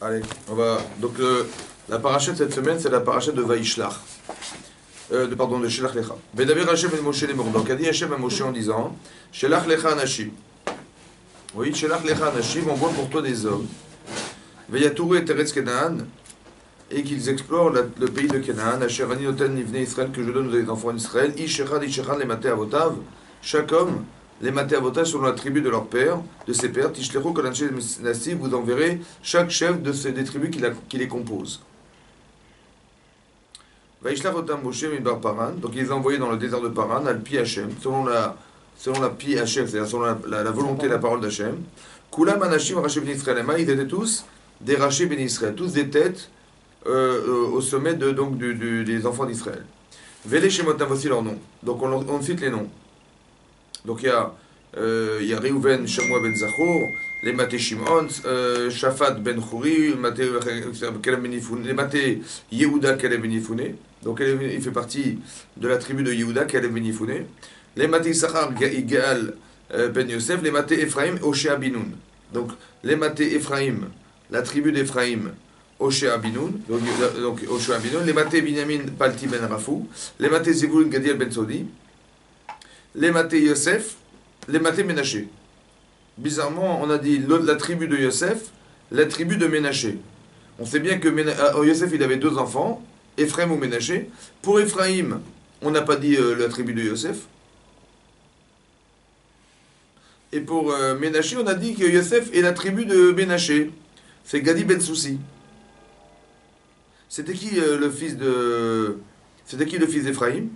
Allez, on va. Donc, euh, la paracha de cette semaine, c'est la paracha de Vaishlach. Euh, de, pardon, de Shelach Lecha. Bedaber Hashem et Moshe les Donc, a dit Hashem à Moshe en disant Shelach Lecha Anashim. Oui, Shelach Lecha Anashim, envoie pour toi des hommes. Veyatourou et Teretz Kenaan. Et qu'ils explorent le pays de Canaan. Asher Ani Noten Nivne Israël, que je donne aux enfants d'Israël. Ishechad Ishechad les maté avotav. Chaque homme, les maté avotav selon la tribu de leur père, de ses pères. Tishlecho Kolanche Nassi, vous enverrez chaque chef de ces, des tribus qui, la- qui les composent. Vaishlach Otam Moshe Paran. Donc il les a envoyés dans le désert de Paran, al Pi Hashem, selon la, selon la Pi c'est-à-dire selon la, la- la volonté et la parole d'Hachem. Kulam Anashim Raché Ben Israël. Ils étaient tous des Raché Ben Israël, tous des têtes euh, euh, au sommet de, donc, du- du- des enfants d'Israël. Vele Shemotam, voici leurs noms. Donc on, on cite les noms. Donc il y a, euh, il Ben Zachor, les Maté Shimon, euh, Shaphat Ben Chouri, euh, Ben les Maté Yehuda Caleb Ben. Donc Caleb, il fait partie de la tribu de Yehuda Caleb Ben. Les Maté Issachar Ga- Igal euh, Ben Yosef, les Maté Ephraim Oshea Binoun. Donc les Maté Ephraim, la tribu d'Ephraim, Oshea Binoun, donc, euh, donc Binoun, les Maté Binyamin Palti Ben Rafou, les Maté Zebulun Gadiel Ben Sodi, les Maté Yosef, les Maté Ménaché. Bizarrement, on a dit la tribu de Yosef, la tribu de Ménaché. On sait bien que euh, Yosef, il avait deux enfants, Ephraim ou Ménaché. Pour Ephraim, on n'a pas dit euh, la tribu de Yosef. Et pour euh, Ménaché, on a dit que Yosef est la tribu de Ménaché. C'est Gadi Ben Soussi. C'était qui euh, le fils de. C'était qui le fils d'Ephraim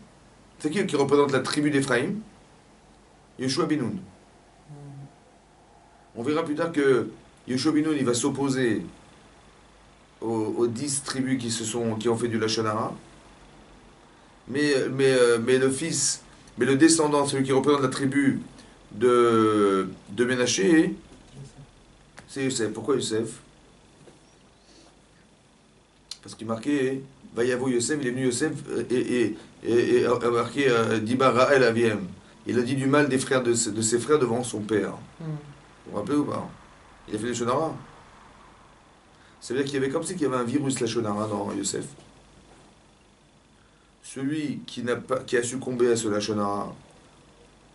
C'est qui qui représente la tribu d'Ephraim Yeshua Binoun. On verra plus tard que Yeshua Binoun va s'opposer aux, dix tribus qui, se sont, qui ont fait du Lachonara. Mais, euh, le fils, mais le descendant, celui qui représente la tribu de, de Ménaché, c'est Youssef. Pourquoi Youssef Parce qu'il marquait Vayavo Youssef, il est venu Youssef euh, et, et, et, marqué euh, Diba Raël Aviem. Il a dit du mal des frères de, ses- de ses frères devant son père. Vous vous rappelez ou pas? Il a fait le Shonara. Ça veut dire qu'il y avait comme si qu'il y avait un virus la Shonara dans Youssef. Celui qui, n'a pas, qui a succombé à ce Lachonara,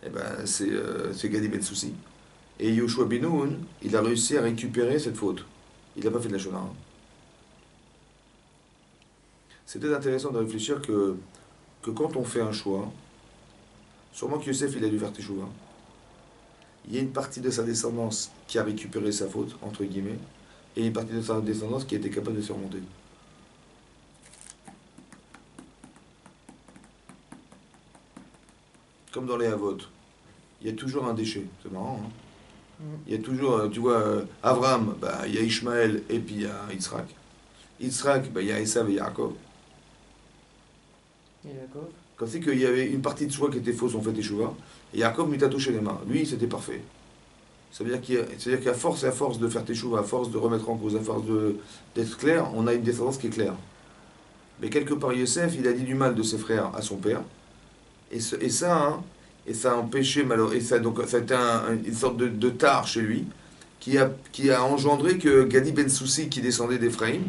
eh ben, c'est euh, c'est Gadi Ben Soussi. Et Yoshua Binoun, il a réussi à récupérer cette faute. Il n'a pas fait de Lachonara. C'était intéressant de réfléchir que, que quand on fait un choix, sûrement que Youssef il a dû faire Teshuvah il y a une partie de sa descendance qui a récupéré sa faute, entre guillemets, et une partie de sa descendance qui était capable de surmonter. Comme dans les Havot, il y a toujours un déchet, c'est marrant. hein. Mm. il y a toujours, euh, tu vois, euh, Avram, bah, il y a Ishmaël et puis il y a Yitzhak. Yitzhak, bah, il y a Esav et Yaakov. Et Yaakov? Comme si qu'il y avait une partie de soi qui était fausse, on fait Teshuvah, et Yaakov touché les mains. Lui, c'était parfait. Ça veut dire qu'à force et à force de faire Teshuvah, à force de remettre en cause, à force d'être clair, on a une descendance qui est claire. Mais quelque part, Yosef, il a dit du mal de ses frères à son père. Et, ça, hein, et ça a empêché, et ça, donc, ça a été un- un- une sorte de, de tare chez lui, qui a, qui a engendré que Gadi Ben Soussi, qui descendait d'Ephraïm,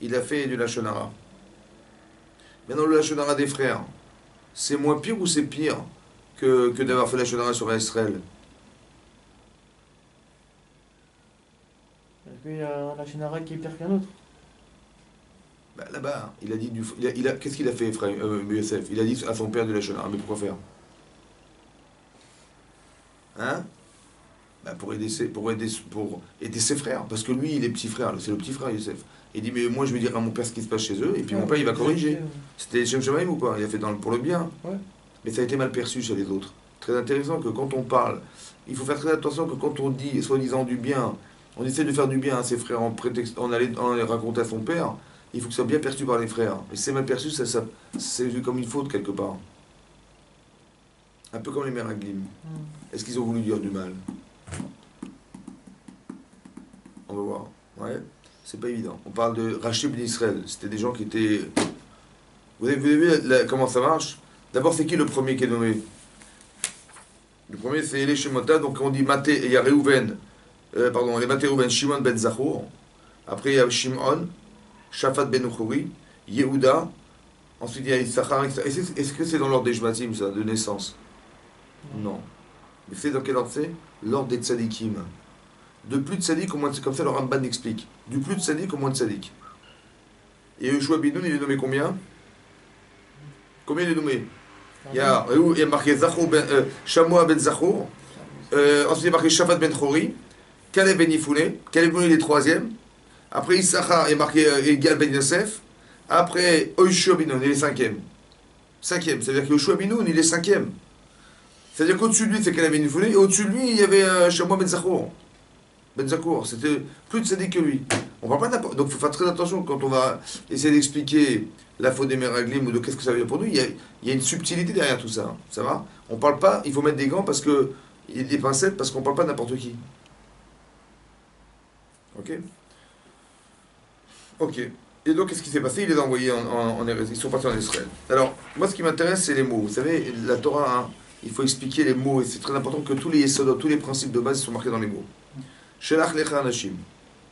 il a fait du Lachonara. Maintenant, le Lachonara des frères, c'est moins pire ou c'est pire que, que d'avoir fait la Lachonara sur Israël? Est-ce qu'il y a un Lachinara qui est pire qu'un autre Bah, Là-bas, il a dit du. Il a, il a- Qu'est-ce qu'il a fait, Ephraim, euh, Yosef? Il a dit à son père du Lachonara. Mais pourquoi faire? Hein? Bah pour, aider ses, pour, aider, pour aider ses frères. Parce que lui, il est petit frère. C'est le petit frère, Yosef. Il dit Mais moi, je vais dire à mon père ce qui se passe chez eux. Et puis mon père, il va corriger. C'était Shem Shamaim ou pas Il a fait dans le- pour le bien. Ouais. Mais ça a été mal perçu chez les autres. Très intéressant que quand on parle, il faut faire très attention que quand on dit soi-disant du bien, on essaie de faire du bien à ses frères en, prétexte, en, les raconter à son père, il faut que ça soit bien perçu par les frères. Et si c'est mal perçu, ça, ça, c'est vu comme une faute quelque part. Un peu comme les Meraglim. Mm. Est-ce qu'ils ont voulu dire du mal? On va voir. Ouais, c'est pas évident. On parle de Rachid bin Israël. C'était des gens qui étaient. Vous avez, vous avez vu la- comment ça marche? D'abord, c'est qui le premier qui est nommé? Le premier, c'est Elé Shemota. Donc, on dit Maté, et il y a Réhouven, euh, pardon, les Maté Réhouven, Shimon ben Zachour. Après, il y a Shimon, Shafat ben Uchouri, Yehuda. Ensuite, il y a Issachar. Est-ce que c'est dans l'ordre des Jmatim, ça, de naissance? Non. Mais c'est dans quel ordre? C'est L'ordre des tzadikim. De plus de tzadik au moins de Comme ça, le Ramban explique. Du plus de tzadik au moins de tzadik. Et Yoshua Binoun, il est nommé combien? Combien il est nommé? Il y a, il y a marqué Zachour ben, euh, Shamoua ben Zachour. Euh, ensuite, il y a marqué Shafat ben Chori. Caleb ben Yifouné. Caleb ben il est troisième. Après, Issachar est marqué euh, Egal ben Yosef. Après, Oishua Binoun, il est cinquième. Cinquième. C'est-à-dire que Yoshua Binoun, il est cinquième. C'est-à-dire qu'au-dessus de lui, c'est Caleb ben Yifouné. Et au-dessus de lui, il y avait euh, Shamoua ben Zachour. Ben Zachour. C'était plus de sadique que lui. On parle pas. Donc, il faut faire très attention quand on va essayer d'expliquer la faute des Meraglim ou de qu'est-ce que ça veut dire pour nous. Il y a, une subtilité derrière tout ça. hein. Ça va? On parle pas, il faut mettre des gants parce que. et Des pincettes parce qu'on parle pas n'importe qui. Ok? Ok. Et donc, qu'est-ce qui s'est passé? Il les a envoyés en, en, Ils sont partis en Israël. Alors, moi, ce qui m'intéresse, c'est les mots. Vous savez, la Torah, hein, il faut expliquer les mots et c'est très important que tous les yesodot, tous les principes de base sont marqués dans les mots. Shelach lecha anashim.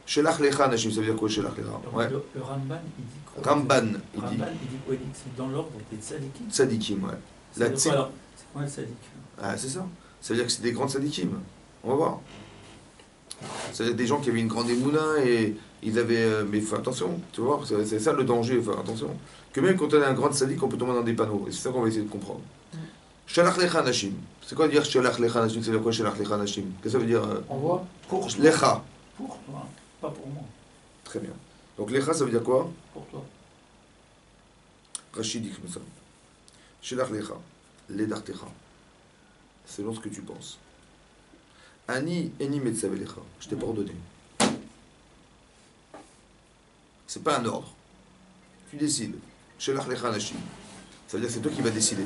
Shelach lecha anashim, ça veut dire quoi, Shelach lecha Ouais. le, le Ramban, il dit quoi Ramban, il dit. Ramban, il dit quoi Il dit que c'est dans l'ordre des tzadikim. Tzadikim, ouais. La C'est quoi C'est le tzadik? Ah, c'est ça. Ça veut dire que c'est des grands tzadikim. On va voir. Ça veut dire des gens qui avaient une grande émouna et ils avaient. euh, mais fais attention, tu vois, c'est c'est ça le danger, fais attention. Que même quand on est un grand tzadik, on peut tomber dans des panneaux. Et c'est ça qu'on va essayer de comprendre. Shalach lecha nashim. C'est quoi dire shalach lecha nashim dire quoi shalach lecha nashim Qu'est-ce que ça veut dire Envoie. Pour. Lecha. Pour toi, pas pour moi. Très bien. Donc lecha, ça veut dire quoi Pour toi. Rachid dit comme ça. Shelach lecha, ledartecha. Selon ce que tu penses. Ani eni metzavelecha. Je t'ai pas ordonné. C'est pas un ordre. Tu décides. Shelach lecha nashim. Ça veut dire que c'est toi qui vas décider.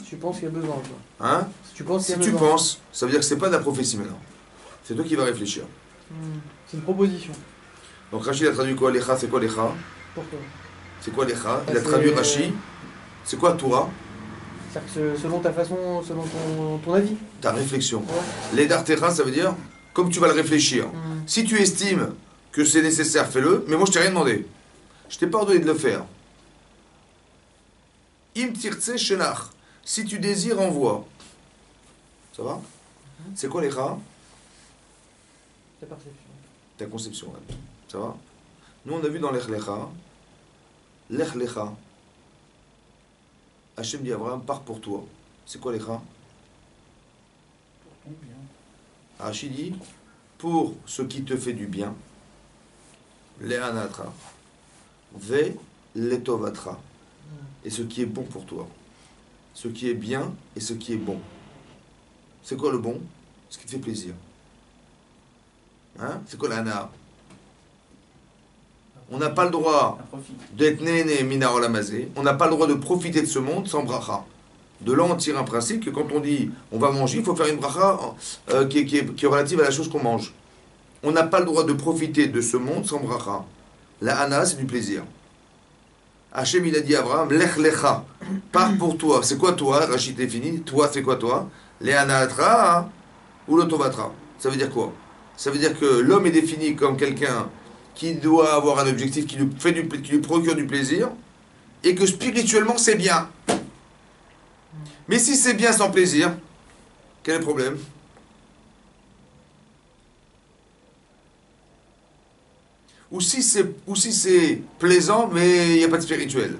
Si tu penses qu'il y a besoin, quoi. Hein Si tu penses qu'il Si y a tu besoin. penses, ça veut dire que c'est pas de la prophétie maintenant. C'est toi qui vas réfléchir. Hmm. C'est une proposition. Donc Rachid a traduit quoi Lecha, c'est quoi lecha Pour toi. C'est quoi lecha Il a traduit c'est- Rachid. C'est quoi Torah C'est-à-dire que selon ta façon, selon ton, ton avis. Ta réflexion. Ouais. Ledartecha, ça veut dire comme tu vas le réfléchir. Hmm. Si tu estimes que c'est nécessaire, fais-le, mais moi je t'ai rien demandé. Je t'ai pas ordonné de le faire. Im tirtse shelach. Si tu désires, envoie. Ça va C'est quoi les Ta perception. Ta conception. ouais. Ça va Nous on a vu dans l'Ech Lecha, l'Ech Lecha, Hachem dit à Abraham, pars pour toi. C'est quoi l'Echa Pour ton bien. Dit, pour ce qui te fait du bien, Le'anatra, Ve Letovatra, Hmm. et ce qui est bon pour toi. Ce qui est bien et ce qui est bon. C'est quoi le bon? Ce qui te fait plaisir. Hein? C'est quoi l'ana On n'a pas le droit d'être néné mina olamazé. On n'a pas le droit de profiter de ce monde sans bracha. De là, on tire un principe que quand on dit on va manger, il faut faire une bracha euh, qui, est, qui est- qui est relative à la chose qu'on mange. On n'a pas le droit de profiter de ce monde sans bracha. La hana, c'est du plaisir. Hachem, il a dit à Abraham, lech lecha, pars pour toi. C'est quoi toi Rachid fini. Toi, c'est quoi toi Les atra ou l'autovatra. Ça veut dire quoi Ça veut dire que l'homme est défini comme quelqu'un qui doit avoir un objectif qui lui, qui lui procure du plaisir et que spirituellement c'est bien. Mais si c'est bien sans plaisir, quel est le problème? Ou si c'est si plaisant mais il n'y a pas de spirituel.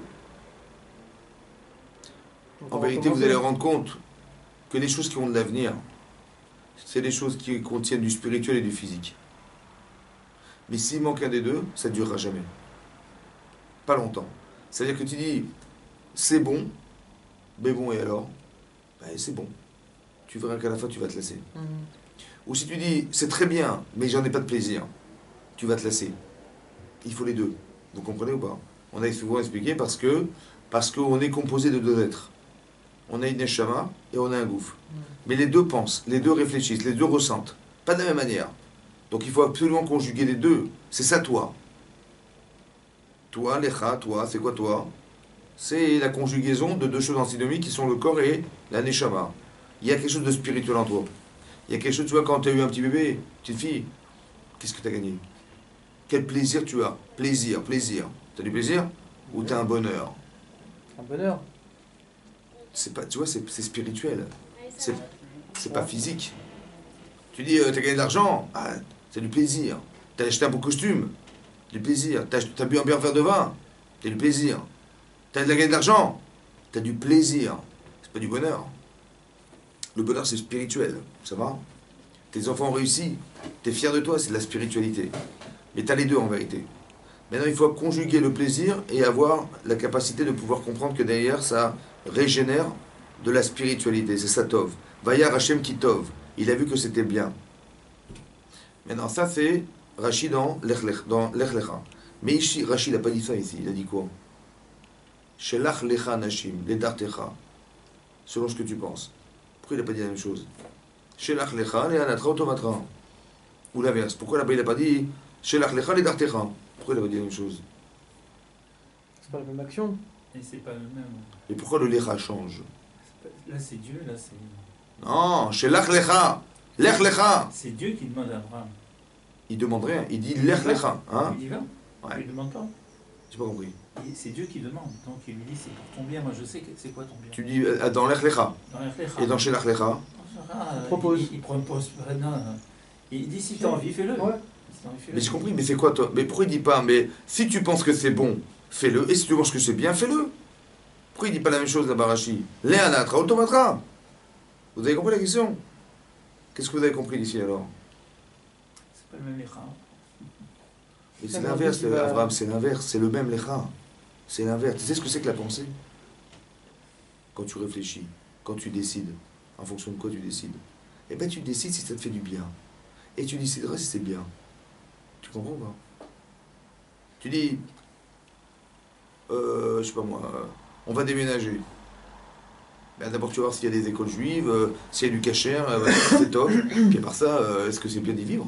En vérité, vous allez rendre compte que les choses qui ont de l'avenir, c'est des choses qui contiennent du spirituel et du physique. Mais s'il manque un des deux, ça ne durera jamais. Pas longtemps. C'est-à-dire que tu dis, c'est bon, mais bon, et alors? Ben, C'est bon. Tu verras qu'à la fin, tu vas te lasser. Hmm. Ou si tu dis, c'est très bien, mais j'en ai pas de plaisir, tu vas te lasser. Il faut les deux. Vous comprenez ou pas? On a souvent expliqué parce que parce qu'on est composé de deux êtres. On a une neshama et on a un gouffre. Mais les deux pensent, les deux réfléchissent, les deux ressentent. Pas de la même manière. Donc il faut absolument conjuguer les deux. C'est ça toi. Toi, lecha, toi, c'est quoi toi? C'est la conjugaison de deux choses antinomiques qui sont le corps et la neshama. Il y a quelque chose de spirituel en toi. Il y a quelque chose, tu vois, quand tu as eu un petit bébé, petite fille, qu'est-ce que tu as gagné? Quel plaisir tu as Plaisir, plaisir. T'as du plaisir Ou t'as un bonheur Un bonheur. C'est pas, tu vois, c'est c'est spirituel. C'est c'est pas physique. Tu dis, euh, t'as gagné de l'argent Ah, c'est du plaisir. T'as acheté un beau costume Du plaisir. T'as t'as bu un bien verre de vin T'as du plaisir. T'as gagné de l'argent T'as du plaisir. C'est pas du bonheur. Le bonheur, c'est spirituel. Ça va? Tes enfants ont réussi. T'es fier de toi, c'est de la spiritualité. Mais t'as les deux en vérité. Maintenant, il faut conjuguer le plaisir et avoir la capacité de pouvoir comprendre que derrière, ça régénère de la spiritualité. C'est ça, Tov. Vayar Hashem Kitov. Il a vu que c'était bien. Maintenant, ça, c'est Rachid dans Lech Lech- dans Lech Lecha. Mais ici, Rachid n'a pas dit ça ici. Il a dit quoi? Shelach Lecha Nashim, Ledartecha. Selon ce que tu penses. Pourquoi il n'a pas dit la même chose? Shelach Lecha, Leanatra, Automatra. Ou l'inverse. Pourquoi il n'a pas dit Shelach Lecha, Ledartecha Pourquoi il pas dit la même chose? C'est pas la même action. Et c'est pas le même. Et pourquoi le Lecha change? Là, c'est Dieu, là, c'est. Non, Shelach Lecha. Lech Lecha. C'est Dieu qui demande à Abraham. Il demande rien. Il dit Lech Lecha. Hein? Il y va? Ouais. Il demande pas? J'ai pas compris. C'est Dieu qui demande. Donc il lui dit c'est pour ton bien. Moi je sais que c'est quoi ton bien. Tu dis euh, dans Lech Lecha. Dans la Flecha. Et dans Shelach Lecha. Ah, Il propose. Il, il propose. non, non. Il dit si tu as envie, fais-le. Ouais. Mais j'ai compris, mais c'est quoi toi? Mais pourquoi il dit pas Mais si tu penses que c'est bon, fais-le. Et si tu penses que c'est bien, fais-le. Pourquoi il dit pas la même chose, la Barachi? Léanatra, automatra. Vous avez compris la question? Qu'est-ce que vous avez compris d'ici alors? C'est pas le même Lecha. Mais Ça c'est l'inverse, Abraham, c'est l'inverse, c'est le même Lecha. C'est l'inverse. Tu sais ce que c'est que la pensée? Quand tu réfléchis, quand tu décides, en fonction de quoi tu décides Eh bien, tu décides si ça te fait du bien. Et tu décideras si c'est bien. Tu comprends pas Tu dis, euh, je sais pas moi, euh, on va déménager. Ben, D'abord, tu vas voir s'il y a des écoles juives, euh, s'il y a du cachère, euh, c'est top. Puis par ça, est-ce que c'est bien d'y vivre?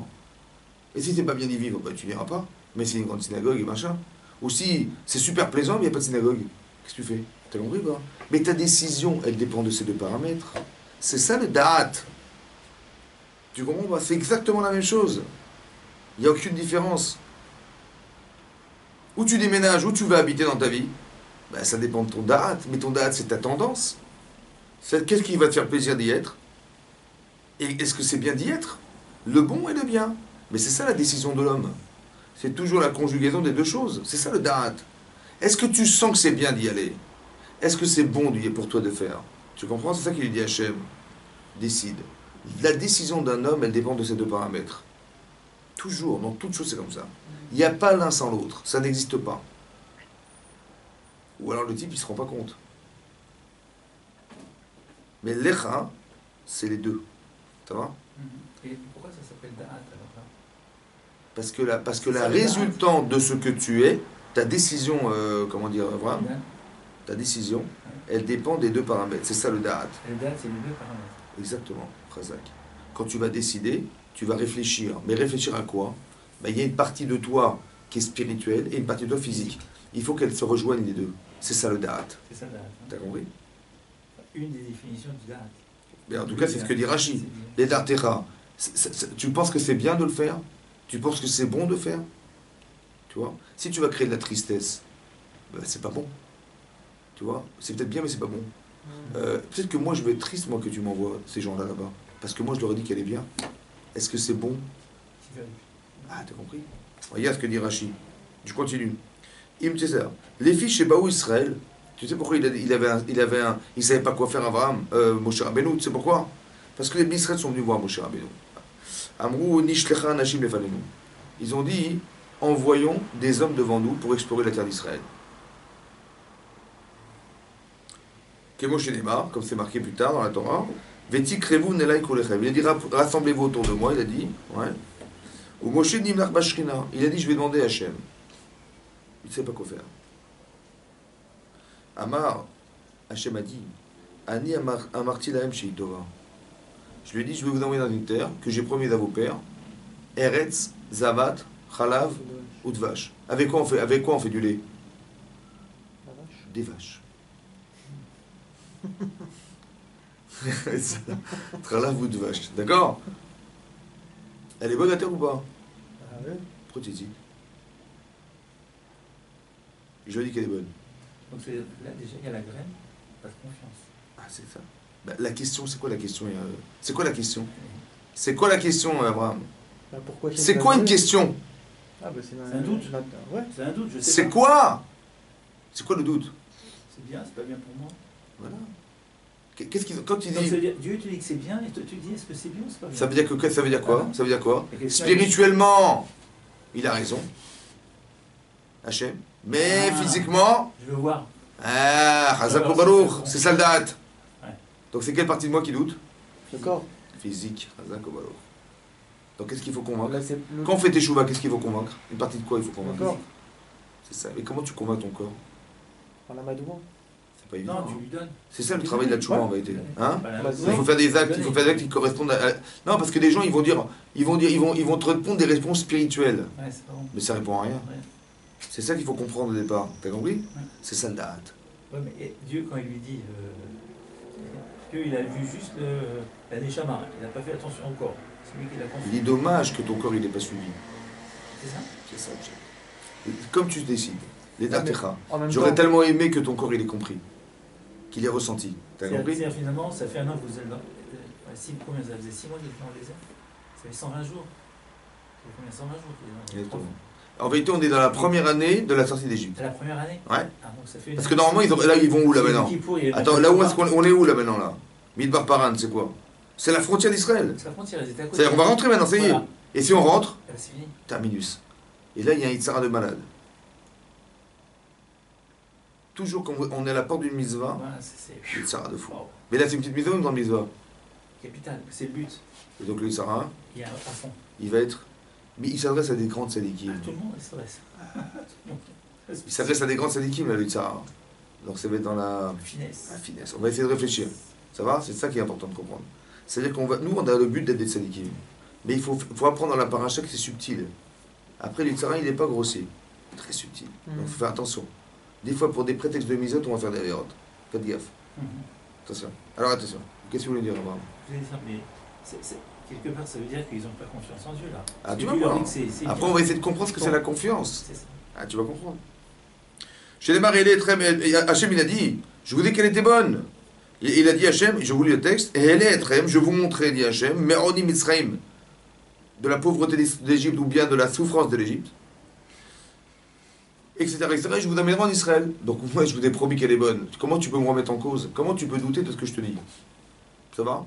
Et si c'est pas bien d'y vivre, ben, tu n'iras pas. Mais c'est une grande synagogue et machin. Ou si c'est super plaisant, mais il n'y a pas de synagogue. Qu'est-ce que tu fais? T'as compris pas Mais ta décision, elle dépend de ces deux paramètres. C'est ça le date. Tu comprends C'est exactement la même chose. Il n'y a aucune différence. Où tu déménages, où tu vas habiter dans ta vie, ben, ça dépend de ton date. Mais ton date, c'est ta tendance. Qu'est-ce qui va te faire plaisir d'y être? Et est-ce que c'est bien d'y être? Le bon et le bien. Mais c'est ça la décision de l'homme. C'est toujours la conjugaison des deux choses. C'est ça le date. Est-ce que tu sens que c'est bien d'y aller? Est-ce que c'est bon d'y pour toi de faire? Tu comprends? C'est ça qu'il dit Hachem. Décide. La décision d'un homme, elle dépend de ces deux paramètres. Toujours, dans toute chose, c'est comme ça. Il n'y a pas l'un sans l'autre. Ça n'existe pas. Ou alors le type, il ne se rend pas compte. Mais l'echa, c'est les deux. Ça va? Et pourquoi ça s'appelle Da'at alors là? Parce que la, parce que la résultante de ce que tu es, ta décision, euh, comment dire, ta décision, elle dépend des deux paramètres. C'est ça le da'at. Le Da'at, c'est les deux paramètres. Exactement, Khazak. Quand tu vas décider, tu vas réfléchir. Mais réfléchir à quoi? Ben, Il y a une partie de toi qui est spirituelle et une partie de toi physique. Il faut qu'elles se rejoignent les deux. C'est ça le da'at. C'est ça le Da'at. hein. T'as compris? Une des définitions du Da'at. Mais en tout cas, c'est ce que dit Rachid. Les Tu penses que c'est bien de le faire? Tu penses que c'est bon de faire? Tu vois? Si tu vas créer de la tristesse, ben, c'est pas bon. Tu vois? C'est peut-être bien, mais c'est pas bon. Euh, peut-être que moi, je vais être triste, moi, que tu m'envoies ces gens-là là-bas. Parce que moi, je leur ai dit qu'elle est bien. Est-ce que c'est bon. Ah, t'as compris Regarde ce que dit Rachid. Je continue. Im. Les filles chez Baou Israël, tu sais pourquoi il, avait un, il avait un, il savait pas quoi faire Abraham, euh, Moshe Rabbeinu, tu sais pourquoi? Parce que les Israël sont venus voir Moshe Rabbeinu. Amrou Nishlecha Anashim Lefalenu. Ils ont dit, envoyons des hommes devant nous pour explorer la terre d'Israël. Kemoshe Neymar, comme c'est marqué plus tard dans la Torah, Veti Krevu. Il a dit, rassemblez-vous autour de moi, il a dit, ouais. Ou Moshe Nimnar Bashrina, il a dit je vais demander à Hachem. Il ne sait pas quoi faire. Amar, Hachem a dit Ani Amar- Amarti Lahem Sheitova. Je lui ai dit je vais vous envoyer dans une terre que j'ai promis à vos pères Eretz, Zavat, Chalav ou de vache. Avec quoi on fait, avec quoi on fait du lait? Vache. Des vaches. Chalav ou de vache. D'accord Elle est bonne la terre ou pas? Ah ouais? Pourquoi tu dis Je dit qu'elle est bonne. Donc c'est- là, déjà, il y a la graine, pas de confiance. Ah, c'est ça. Bah, la question, c'est quoi la question euh, C'est quoi la question? C'est quoi la question, Abraham? Bah, C'est quoi une question? Ah, bah, c'est un doute. Ouais. C'est un doute, je sais C'est quoi? C'est quoi le doute? C'est bien, c'est pas bien pour moi. Voilà. Qu'est-ce qu'il quand veut dire, Dieu te dit que c'est bien, et toi tu dis est-ce que c'est bien ou c'est pas bien? Ça veut dire que ça veut dire quoi? Ça veut dire quoi? Spirituellement, il a raison. Hachem. Mais Ah. physiquement, Je veux voir. ah, Hazak Baruch, c'est ça le date. Ouais. Donc c'est quelle partie de moi qui doute? Le corps. Physique, Hazak Baruch. Donc qu'est-ce qu'il faut convaincre? Là, c'est le, Quand on fait tes chouvas, qu'est-ce qu'il faut convaincre? Une partie de quoi il faut le convaincre? Corps. C'est ça. Mais comment tu convaincs ton corps? Par la madouan. C'est pas évident. Non, tu hein. lui donnes. C'est ça le travail de la tchouva en vérité. Hein Bah, il faut faire des actes, il faut faire des actes qui correspondent à. Non, parce que des gens, ils vont dire, ils vont dire, ils vont, ils vont te répondre des réponses spirituelles, Ouais, bon. mais ça répond à rien. Ouais. C'est ça qu'il faut comprendre au départ. T'as compris Ouais. C'est ça le date. Ouais, mais Dieu, quand il lui dit euh, Dieu, il a vu juste le, la Neshama, il n'a pas fait attention au corps. C'est lui qui l'a Il est dommage que ton corps il n'ait pas suivi. C'est ça? C'est ça. Comme tu décides, les J'aurais tellement aimé que ton corps il ait compris, qu'il ait ressenti. T'as C'est-à-dire compris? c'est-à-dire, finalement, ça fait un an que vous êtes là. Euh, six- combien ça faisait 6 mois qu'il était dans le désert Ça fait 120 jours. Ça fait combien 120 jours qu'il est dans le désert En vérité, on est dans la première année de la sortie d'Égypte. C'est la première année? Ouais. Ah, donc ça fait une Parce que normalement, ils ont- là, ils vont où là maintenant Attends, là où est-ce qu'on on est où là maintenant là? Midbar Paran, c'est quoi? C'est la frontière d'Israël. C'est la frontière, ils étaient à côté. C'est-à-dire, on va rentrer maintenant, ça y est. Voilà. Et si on rentre, Ah, C'est fini. terminus. Et là, il y a un Itzara de malade. Toujours quand on est à la porte d'une mitzvah, Voilà, c'est c'est- Itzara de fou. Wow. Mais là, c'est une petite mitzvah ou une grande mitzvah capital, c'est le but. Et donc le Itzara, Il y a à fond. il va être. Mais il s'adresse à des grandes Ah, sadikim. tout le monde stresse. Tout le monde. Il s'adresse à des grandes sadikim, là, le Itzara. Donc ça va être dans la, Finesse. la finesse. On va essayer de réfléchir. Ça va? C'est ça qui est important de comprendre. C'est-à-dire qu'on va. Nous, on a le but d'être des sadikim. Mais il faut, faut apprendre dans la paracha que c'est subtil. Après, l'Itzara, il n'est pas grossier. Très subtil. Donc il faut faire attention. Des fois, pour des prétextes de misote, on va faire des erreurs. Faites gaffe. Attention. Alors attention. Qu'est-ce que vous voulez dire, Abraham quelque part, ça veut dire qu'ils n'ont pas confiance en Dieu, là. Ah, tu vas voir. Après, on va essayer de comprendre ce que c'est la confiance. C'est ça. Ah, tu vas comprendre. Chez les. Et Hachem, il a dit Je vous dis qu'elle était bonne. Il, a dit Hachem, je vous lis le texte Et elle est je vous montrerai, dit Hachem, Meroni Mitzraim, de la pauvreté d'Égypte ou bien de la souffrance de l'Égypte, etc., etc. Et je vous amènerai en Israël. Donc, moi, je vous ai promis qu'elle est bonne. Comment tu peux me remettre en cause? Comment tu peux douter de ce que je te dis? Ça va?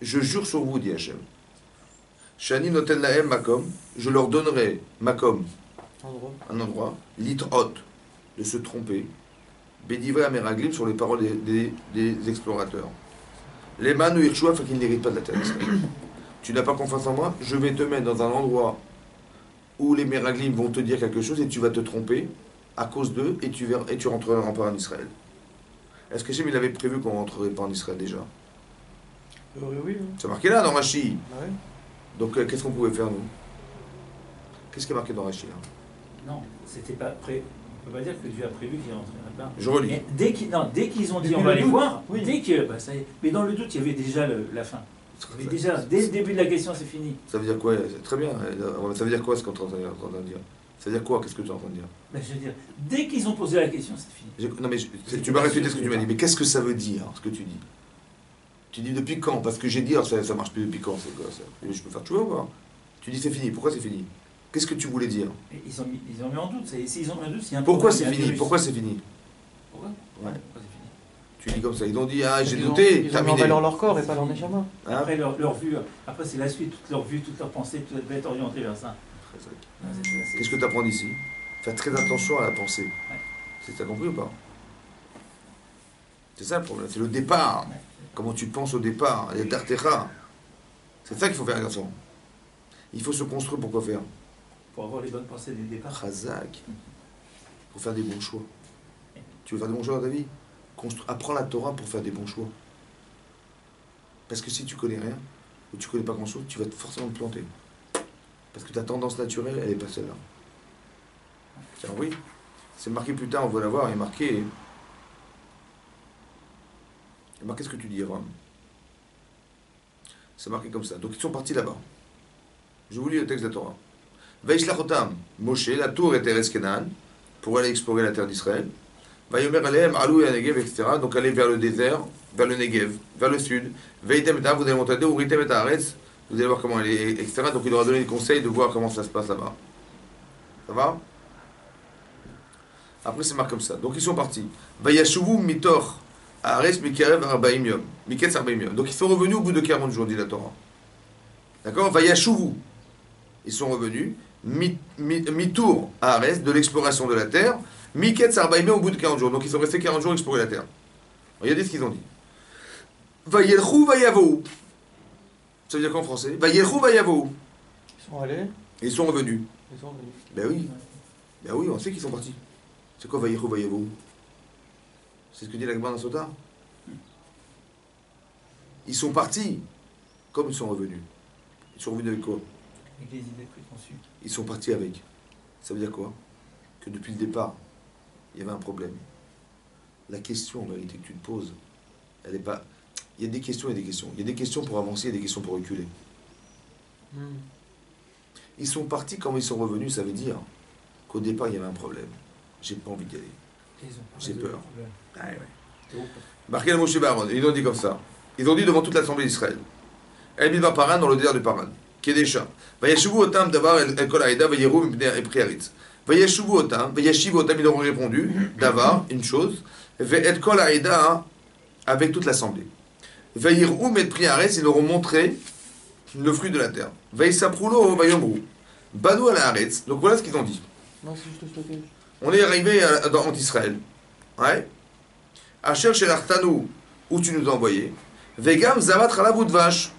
Je jure sur vous, dit Hachem. Shani noten lahem makom, je leur donnerai makom, un endroit, litre hot, de se tromper, bédivré à Meraglim sur les paroles des, des- des explorateurs. Les manu irchoua, fait qu'ils n'héritent pas de la terre. Tu n'as pas confiance en moi, je vais te mettre dans un endroit où les Meraglim vont te dire quelque chose et tu vas te tromper à cause d'eux et tu, verras- et tu rentreras pas en Israël. Est-ce que Hachem, il avait prévu qu'on rentrerait pas en Israël déjà? Euh, oui, oui. oui. C'est marqué là dans Rashi. Bah ouais? Donc euh, qu'est-ce qu'on pouvait faire nous? Qu'est-ce qui est marqué dans Rashi là? Non, c'était pas prêt. On peut pas dire que Dieu a prévu qu'il rentrerait pas. Je relis. Mais dès qu'ils non, dès qu'ils ont dit on va le les voir, oui. dès que bah, ça y est. Mais dans le doute, il y avait déjà le- la fin. Mais déjà, dès le début de la question, c'est fini. Ça veut dire quoi? Très bien. Ça veut dire quoi ce qu'on est en train de dire? Ça veut dire quoi? Qu'est-ce que tu es en train de dire? Je veux dire, dès qu'ils ont posé la question, c'est fini. Non mais je- tu m'as répété ce que tu m'as dit. Mais qu'est-ce que ça veut dire ce que tu dis? Tu dis depuis quand? Parce que j'ai dit alors, ça, ça marche plus depuis quand c'est quoi ça? Je peux faire tu vois ou pas Tu dis c'est fini. Pourquoi c'est fini? Qu'est-ce que tu voulais dire? Ils ont mis, ils ont mis en doute. ont mis en doute, un Pourquoi c'est fini? Pourquoi c'est fini? Pourquoi? Ouais. C'est Tu dis comme ça. Ils ont dit ah j'ai douté. Ils ont mis en Terminé. valeur leur corps et pas leur neshama. Hein Après, leur, leur vue, après c'est la suite, toute leur vue, toute leur pensée, tout va être orienté vers ça. C'est- c'est- c'est- Qu'est-ce que tu apprends d'ici? Fais très attention à la pensée. C'est t'as compris ou pas? C'est ça le problème, c'est le départ. Ouais. Comment tu penses au départ, les. C'est ça qu'il faut faire, garçon. Il faut se construire pour quoi faire Pour avoir les bonnes pensées dès le départ. Chazak. Pour faire des bons choix. Tu veux faire des bons choix dans ta vie? Apprends la Torah pour faire des bons choix. Parce que si tu connais rien, ou tu connais pas grand chose, tu vas forcément te planter. Parce que ta tendance naturelle, elle n'est pas celle-là. Tiens, oui. C'est marqué plus tard, on va la voir, il est marqué. Il est marqué ce que tu dis, Abraham. C'est marqué comme ça. Donc ils sont partis là-bas. Je vous lis le texte de la Torah. Vaishlachotam, Moshe, la tour était Reskenan, pour aller explorer la terre d'Israël. Vayomer Alou et Negev, etc. Donc aller vers le désert, vers le Negev, vers le sud. Veitem vous allez monter, Ritem et Aretz, vous allez voir comment elle est, etc. Donc il aura donné des conseils de voir comment ça se passe là-bas. Ça va? Après c'est marqué comme ça. Donc ils sont partis. Vayashuvu mitor, Aretz, Mikarev, Arbaim. Miketz Arbaim. Donc ils sont revenus au bout de 40 jours, dit la Torah. D'accord? Vayashuvu. Ils sont revenus. Mi-tour à Arès, de l'exploration de la terre. Miket Sarbaïmé au bout de 40 jours. Donc ils sont restés 40 jours explorer la terre. Regardez ce qu'ils ont dit. Vayelchou vayavo. Ça veut dire quoi en français Vayelchou vayavo. Ils sont allés ils sont revenus. Ils sont revenus. Ben oui. Ben oui, on sait qu'ils sont partis. C'est quoi Vayelchou vayavo? C'est ce que dit la dans Sota? Ils sont partis comme ils sont revenus. Ils sont revenus avec quoi? Avec les idées préconçues. Ils sont partis avec. Ça veut dire quoi? Que depuis le départ, il y avait un problème. La question, en vérité, que tu te poses, elle n'est pas. Il y a des questions et des questions. Il y a des questions pour avancer et des questions pour reculer. Hmm. Ils sont partis comme ils sont revenus, ça veut dire qu'au départ, il y avait un problème. J'ai pas envie d'y aller. J'ai peur. Donc, Marqué le Moshe Baron, ils ont dit comme ça. Ils ont dit devant toute l'assemblée d'Israël. El Bilba Paran dans le désert de Paran, qui est des chats. Vayeshuvu otam davar el kol haïda vayeru et priaritz. Ils auront répondu, davar, une chose, ve'et kol avec toute l'assemblée. Vayeru et priaritz, ils leur ont montré le fruit de la terre. Vayesaprulo vayomru. Banu al haaretz. Donc voilà ce qu'ils ont dit. On est arrivé à- en Israël. Ouais. Asher Shelartanu, où tu nous as envoyé. Vegam Zavat Chalav de vache.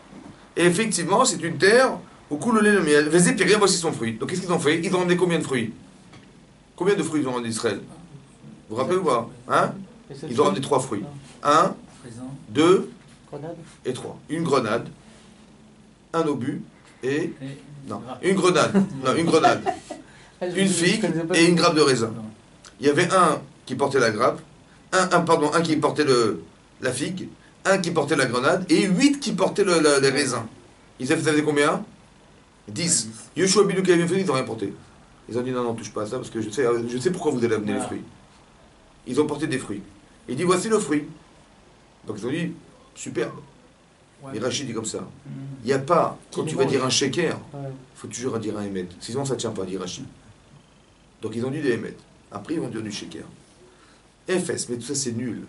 Et effectivement, c'est une terre où coule le lait et le miel. Vezépiria, voici son fruit. Donc qu'est-ce qu'ils ont fait? Ils ont ramené combien de fruits? Combien de fruits ils ont ramené d'Israël Vous vous rappelez ou pas Hein Ils ont ramené trois fruits. Un, deux et trois. Une grenade, un obus et... Non, une grenade. Non, une grenade. Ah, Une figue et une grappe de raisin. Il y avait un qui portait la grappe, un, un, pardon, un qui portait le, la figue, un qui portait la grenade, et huit qui portaient le, le- les raisins. Ils avaient, combien? Dix. Yoshua Bidou qui avait fait, ils n'ont rien porté. Ils ont dit non, non, touche pas à ça, parce que je sais, je sais pourquoi vous allez amener les fruits. Ils ont porté des fruits. Il dit voici le fruit. Donc ils ont dit superbe. Ouais. Et Rachid dit comme ça. Hmm. Il n'y a pas, quand tu vas dire un shaker, il faut toujours dire un émet. Sinon, ça ne tient pas, dit Rachid. Donc, ils ont dit des émet. Après, ils vont dire du shaker. FS, mais tout ça, c'est nul.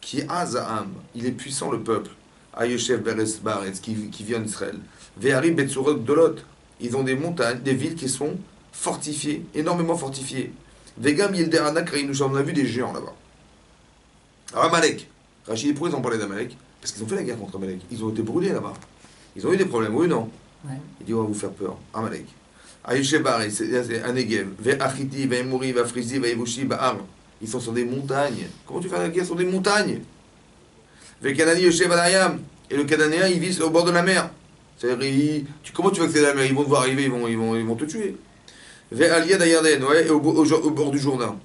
Qui Azaam, il est puissant, le peuple. Ayeshev Beres Baretz, qui, qui vient d'Israël. Ve'ari Betsurot Dolot. Ils ont des montagnes, des villes qui sont fortifiées, énormément fortifiées. Vegam Yilderana Kreinush, on a vu des géants là-bas. Amalek. Rachid, pourquoi ils ont parlé d'Amalek Parce qu'ils ont fait la guerre contre Amalek. Ils ont été brûlés là-bas. Ils ont eu des problèmes, oui ou non Ouais. il dit on va vous faire peur. Amalek. Aïchebar, c'est un Negev. Ve'achiti, ve'emouri, ve'afrizi, ve'evushi, ba'ar. Ils sont sur des montagnes. Comment tu fais la guerre sur des montagnes? Ve'kanani, yoshev alayam. Et le Cananéen, il vit au bord de la mer. C'est-à-dire, comment tu vas accéder à la mer? Ils vont te voir arriver, ils vont, ils vont, ils vont te tuer. Et au, bo- au, au bord du Jourdain.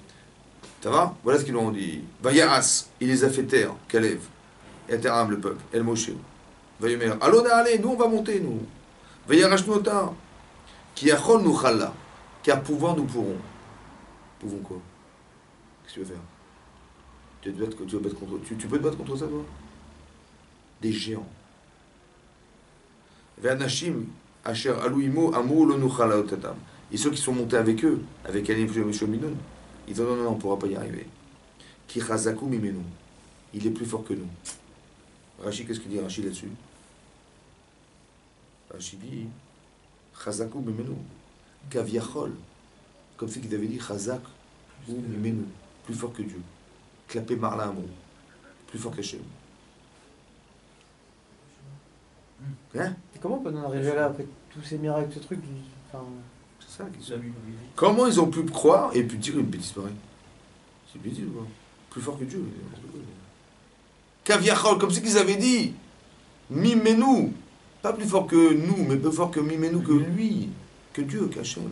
Ça va? Voilà ce qu'ils ont dit. Vayaras, il les a fait taire, Kalev. Et Teram, le peuple. El Moshe. Vayomer, allons, allez, nous on va monter, nous. Vayarashnu otar. Qui achol nous challa. Car pouvoir nous pourrons. Pouvons quoi? Qu'est-ce que tu veux faire? Tu, vas te tu, vas te battre contre, tu, tu peux te battre contre ça, toi? Des géants. Ve'anashim asher alouimo amou lo nous challa otatam. Et ceux qui sont montés avec eux, avec Alim Shominoun, ils disent non, non, non, on ne pourra pas y arriver. Ki chazaku mimenu. Il est plus fort que nous. Rachid, qu'est-ce qu'il dit Rachid là-dessus? Rachid dit Chazaku mimenu. Kaviachol. Comme si qu'ils avaient dit Chazak ou mimenu. Plus fort que Dieu. Clapé marla amon. Plus fort qu'Hachem. Hein? Et comment on peut en arriver là après tous ces miracles, ce truc enfin, C'est ça. Comment ils ont pu croire et pu dire une bêtise pareille C'est bêtise quoi Plus fort que Dieu. Kaviachol, comme si qu'ils avaient dit Mimenu. Pas plus fort que nous, mais plus fort que Mimenu, que lui, que Dieu, qu'Hachem.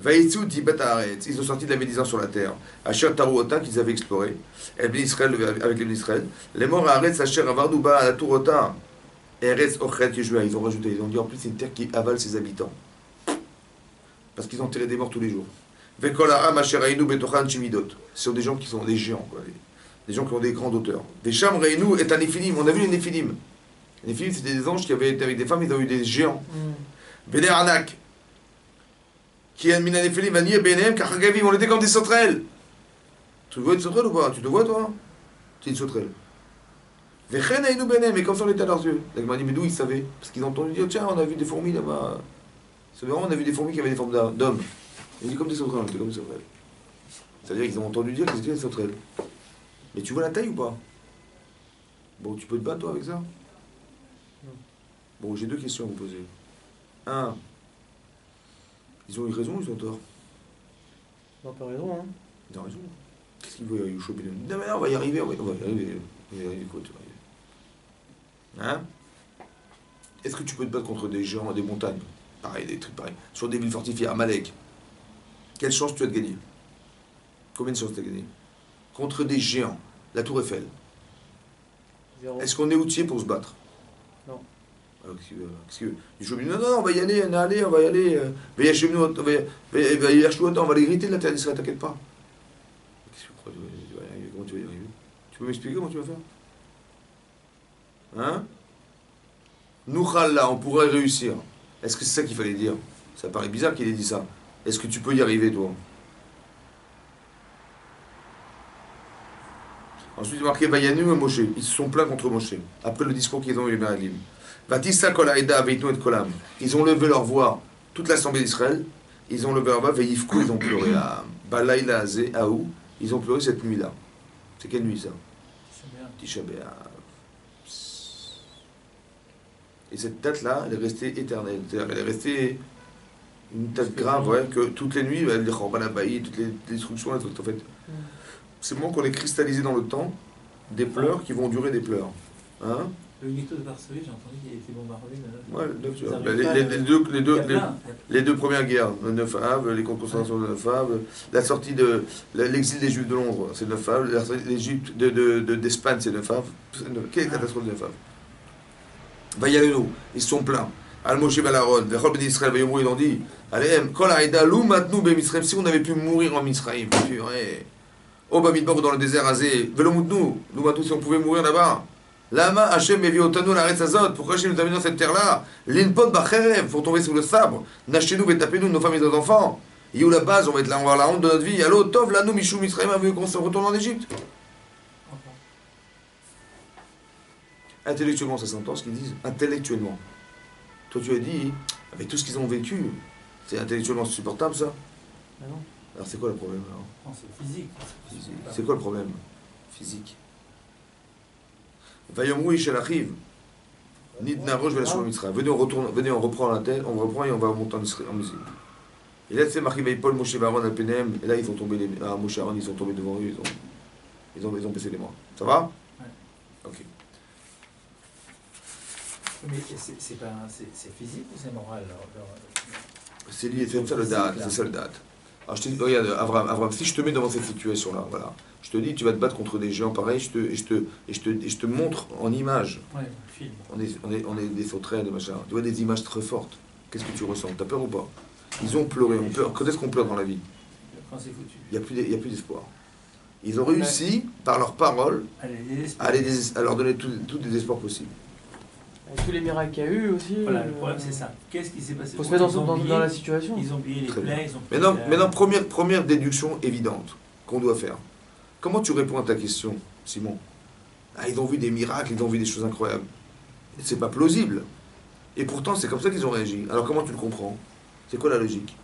Vaïtsu dit Bataharet, ils ont sorti de la médisance sur la terre. Asher Tarouota qu'ils avaient exploré. Et Israël avec les Israël. Les morts à Aretz, Asher Avardouba, à la Tourota. Eretz Ochet Yeshua. Ils ont rajouté, ils ont dit en plus c'est une terre qui avale ses habitants. Parce qu'ils enterraient des morts tous les jours. Ce sont des gens qui sont des géants, quoi. Des gens qui ont des grandes hauteurs. Vesham Reinu est un Néphilim. On a vu les Néphilim. Les Néphilim, c'était des anges qui avaient été avec des femmes, ils ont eu des géants. Hmm. Véné Anak. Qui a mis un Néphilim, Vanir Benem, Kachagavim. On était comme des sauterelles. Tu vois une sauterelle ou pas? Tu te vois, toi? Tu es une sauterelle. Vechen Ainu Benem. Et comme ça, on était à leurs yeux. La dit, mais d'où ils savaient? Parce qu'ils ont entendu dire, tiens, on a vu des fourmis là-bas. C'est vraiment, on a vu des fourmis qui avaient des formes d'hommes. d'hommes. Il dit comme des sauterelles, était comme des sauterelles. C'est-à-dire qu'ils ont entendu dire qu'ils étaient des sauterelles. Mais tu vois la taille ou pas? Bon, tu peux te battre toi avec ça? Bon, j'ai deux questions à vous poser. Un, ils ont eu raison ou ils ont tort? T'as pas raison, hein. Ils ont raison. Qu'est-ce qu'ils veulent Ben Nun Non, mais non, on va y arriver, on va, on va y arriver. On va y arriver, quoi, tu vas y arriver. Hein? Est-ce que tu peux te battre contre des géants, des montagnes? Pareil, des trucs pareils. Sur des villes fortifiées, à Malek. Quelle chance tu as de gagner Combien de chances tu as de gagner Contre des géants, la Tour Eiffel. Est-ce qu'on est outillé pour se battre Non. Alors, qu'est-ce veut Qu'est-ce Nun, non, non, on va y aller, on va aller, on va y aller. euh, on va y- Vayashlu, on va les griter de la terre d'Israël, t'inquiète pas. Qu'est-ce que tu crois y Comment tu vas y arriver Tu peux m'expliquer comment tu vas faire? Hein? Nouchal, on pourrait réussir. Est-ce que c'est ça qu'il fallait dire? Ça paraît bizarre qu'il ait dit ça. Est-ce que tu peux y arriver, toi? Ensuite, il marqué Vayanu et Moshe. Ils se sont plaints contre Moshe. Après le discours qu'ils ont eu, les Meraglim. Vatissa kol haïda aveitnu et kolam. Ils ont levé leur voix, toute l'assemblée d'Israël. Ils ont levé leur voix, Veïfkou, ils ont pleuré. Balaïla Aou, ils ont pleuré cette nuit-là. C'est quelle nuit ça? Tisha. Et cette date-là, elle est restée éternelle. C'est-à-dire, elle est restée une date grave, ouais, que toutes les nuits, les Chorban Abaï, toutes les destructions, en fait. Hmm. C'est le moment qu'on est cristallisé dans le temps, des pleurs qui vont durer des pleurs. Hein Le ghetto de Varsovie, j'ai entendu qu'il a été bombardé. Ouais, le neuf, tu vois. Ça Ben, arrive les, pas, les- le- les deux, les, Il deux, y a les, plein. les deux premières guerres, le 9 Av, les concentrations de 9 Av, la sortie de l'exil des Juifs de Londres, c'est 9 Av, sortie d'Égypte, de, de, de- d'Espagne, c'est 9 Av. Quelle catastrophe de 9 Av Vayalenu, ils sont plaints. Al-Moshe Balaron, Vechol Ben Israël, Vayomru, ils ont dit Allez, Kol Haïda, Lou Matnou Ben Misraim, si on avait pu mourir en Misraïm, purée. Au Bamidbar ou dans le désert azé, Velomoutnou, Lou Matnou, si on pouvait mourir là-bas. Lama Hachem Evi Otanu la Azot, pourquoi Hachem nous a mis dans cette terre-là? L'Inpot Bacherev, pour tomber sous le sabre. Nachez-nous, tapez-nous, nos femmes et nos enfants. Et où la base, on va, être avoir la honte de notre vie. Allô, Tov, là, nous, Michou, Misraïm, a voulu qu'on se retourne en Égypte. Enfin, Intellectuellement, ça s'entend ce qu'ils disent Intellectuellement. Toi, tu as dit, avec tout ce qu'ils ont vécu, c'est intellectuellement supportable ça non. Alors, c'est quoi le problème alors? C'est physique. C'est quoi le problème? Physique. Vayomrou Ishel Achiv. Nidna Rosh Velashua. Venez, on retourne, venez, on reprend la tête, on reprend et on va monter en musique. Et là, c'est marqué Paul, Moshe, Aaron, Alpenem. Et là, ils sont tombés, les, ah, Moshe, Aaron, ils sont tombés devant eux, ils ont, ils ont, ils ont baissé les bras. Ça va? Ok. Mais c'est physique ou c'est moral C'est lié, c'est ça le date, c'est ça le date. Alors je te dis, regarde, Abraham, Abraham, si je te mets devant cette situation-là, voilà, je te dis, tu vas te battre contre des géants pareils, je te, et, je te, et, je te, et je te montre en image, Ouais, le film. on est, on est, on est des sauterelles, des machins, tu vois des images très fortes. Qu'est-ce que tu ressens? T'as peur ou pas? Ils ont pleuré, on pleure. Quand est-ce qu'on pleure dans la vie? Quand c'est foutu. Il n'y a plus d'espoir. Ils ont réussi, par leurs paroles, les à, les dés- à leur donner tous les espoirs possibles. Avec tous les miracles qu'il y a eu aussi. Voilà, le euh, problème c'est ça. Qu'est-ce qui s'est passé Faut se mettre dans, dans- oublié- dans la situation. Ils ont oublié les plaies, ils ont Maintenant, la- maintenant première, première déduction évidente qu'on doit faire. Comment tu réponds à ta question, Simon? Ah, Ils ont vu des miracles, ils ont vu des choses incroyables. C'est pas plausible. Et pourtant, c'est comme ça qu'ils ont réagi. Alors comment tu le comprends? C'est quoi la logique?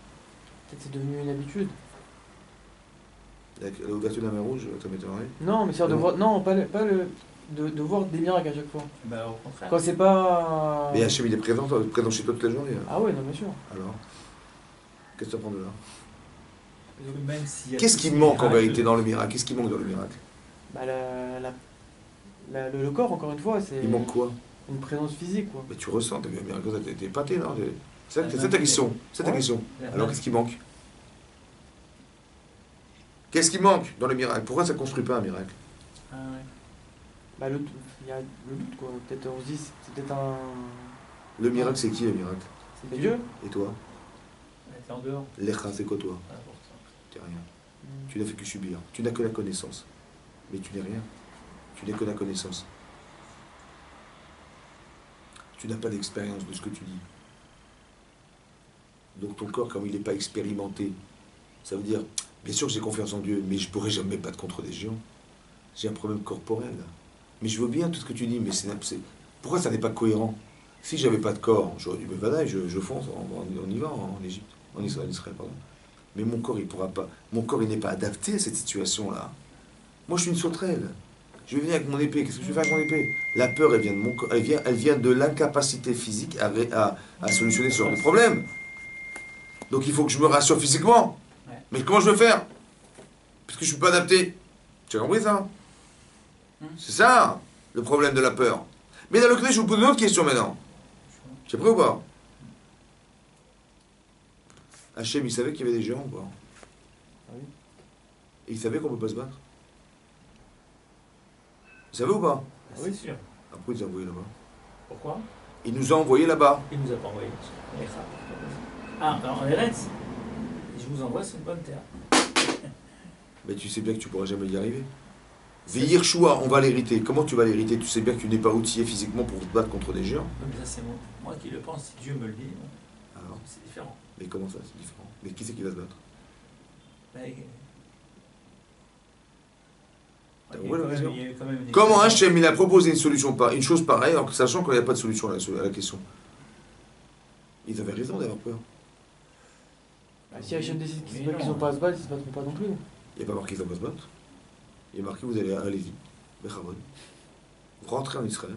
Peut-être c'est devenu une habitude. L'ouverture de la mer rouge, ça m'étonnerait. Non, mais c'est de. Non, pas, le- pas le. De, de voir des miracles à chaque fois. Bah, au contraire. Quand c'est pas. Mais Hachem, il est présent, présent chez toi toute la journée. hein. Ah ouais, non, bien sûr. Alors Qu'est-ce que tu apprends de là? Qu'est-ce qui manque en vérité dans le miracle? Qu'est-ce qui manque dans le miracle? Bah, la, la- la- le, le corps, encore une fois, c'est Il manque quoi? une présence physique, quoi. Mais tu ressens, t'as vu un miracle, t'es épaté, non? C'est ta question. C'est ta question. Alors qu'est-ce qui manque? Qu'est-ce qui manque dans le miracle? Pourquoi ça ne construit pas un miracle? Ah, ouais. Bah, le, il y a le doute, quoi. Peut-être, on se dit, c'est peut-être un. Le miracle, c'est qui le miracle? C'est Dieu. Et toi? T'es en dehors. Lecha, c'est quoi toi? Important. T'es rien. Mm. Tu n'as fait que subir. Tu n'as que la connaissance. Mais tu n'es rien. Tu n'es que la connaissance. Tu n'as pas d'expérience de ce que tu dis. Donc ton corps, comme il n'est pas expérimenté, ça veut dire, bien sûr que j'ai confiance en Dieu, mais je ne pourrai jamais battre contre des géants. J'ai un problème corporel. Mais je veux bien tout ce que tu dis, mais c'est... Pourquoi ça n'est pas cohérent? Si j'avais pas de corps, j'aurais dit, mais voilà, je, je fonce, on, on y va en Égypte, en Israël, pardon. Mais mon corps, il pourra pas. Mon corps, il n'est pas adapté à cette situation-là. Moi, je suis une sauterelle. Je vais venir avec mon épée. Qu'est-ce que je vais faire avec mon épée? La peur, elle vient de mon corps. Elle vient, elle vient de l'incapacité physique à, ré- à, à solutionner ce genre de problème. Donc, il faut que je me rassure physiquement. Ouais. Mais comment je vais faire? Parce que je suis pas adapté. Tu as compris ça? C'est ça, le problème de la peur. Mais dans le clé, je vous pose une autre question maintenant. Tu es prêt ou pas? Hachem, il savait qu'il y avait des géants ou pas? Ah oui. Et il savait qu'on ne peut pas se battre Il savait ou pas? Ah, C'est sûr. Après, il nous a envoyés là-bas? Pourquoi? Il nous a envoyés là-bas. Il nous a pas envoyé. Ah, alors, en Eretz, je vous envoie sur une bonne terre. Mais tu sais bien que tu pourras jamais y arriver. Veillir choix, on va l'hériter. Comment tu vas l'hériter? Tu sais bien que tu n'es pas outillé physiquement pour te battre contre des géants. Mais ça, c'est moi. moi qui le pense. Si Dieu me le dit, Alors, c'est différent. mais comment ça C'est différent? Mais qui c'est qui va se battre? Mais, T'as il y a compris la quand même- Comment. Hachem, il a proposé une solution, par- une chose pareille, en sachant qu'il n'y a pas de solution à la, à la question Ils avaient raison d'avoir peur. Bah, si Hachem décide qu'ils Mais qu'ils non. ont pas à se battre, ils se battront pas non plus. Il n'y a pas marqué qu'ils vont pas se battre. Il a marqué vous allez, allez-y. Bechavod. Vous rentrez en Israël.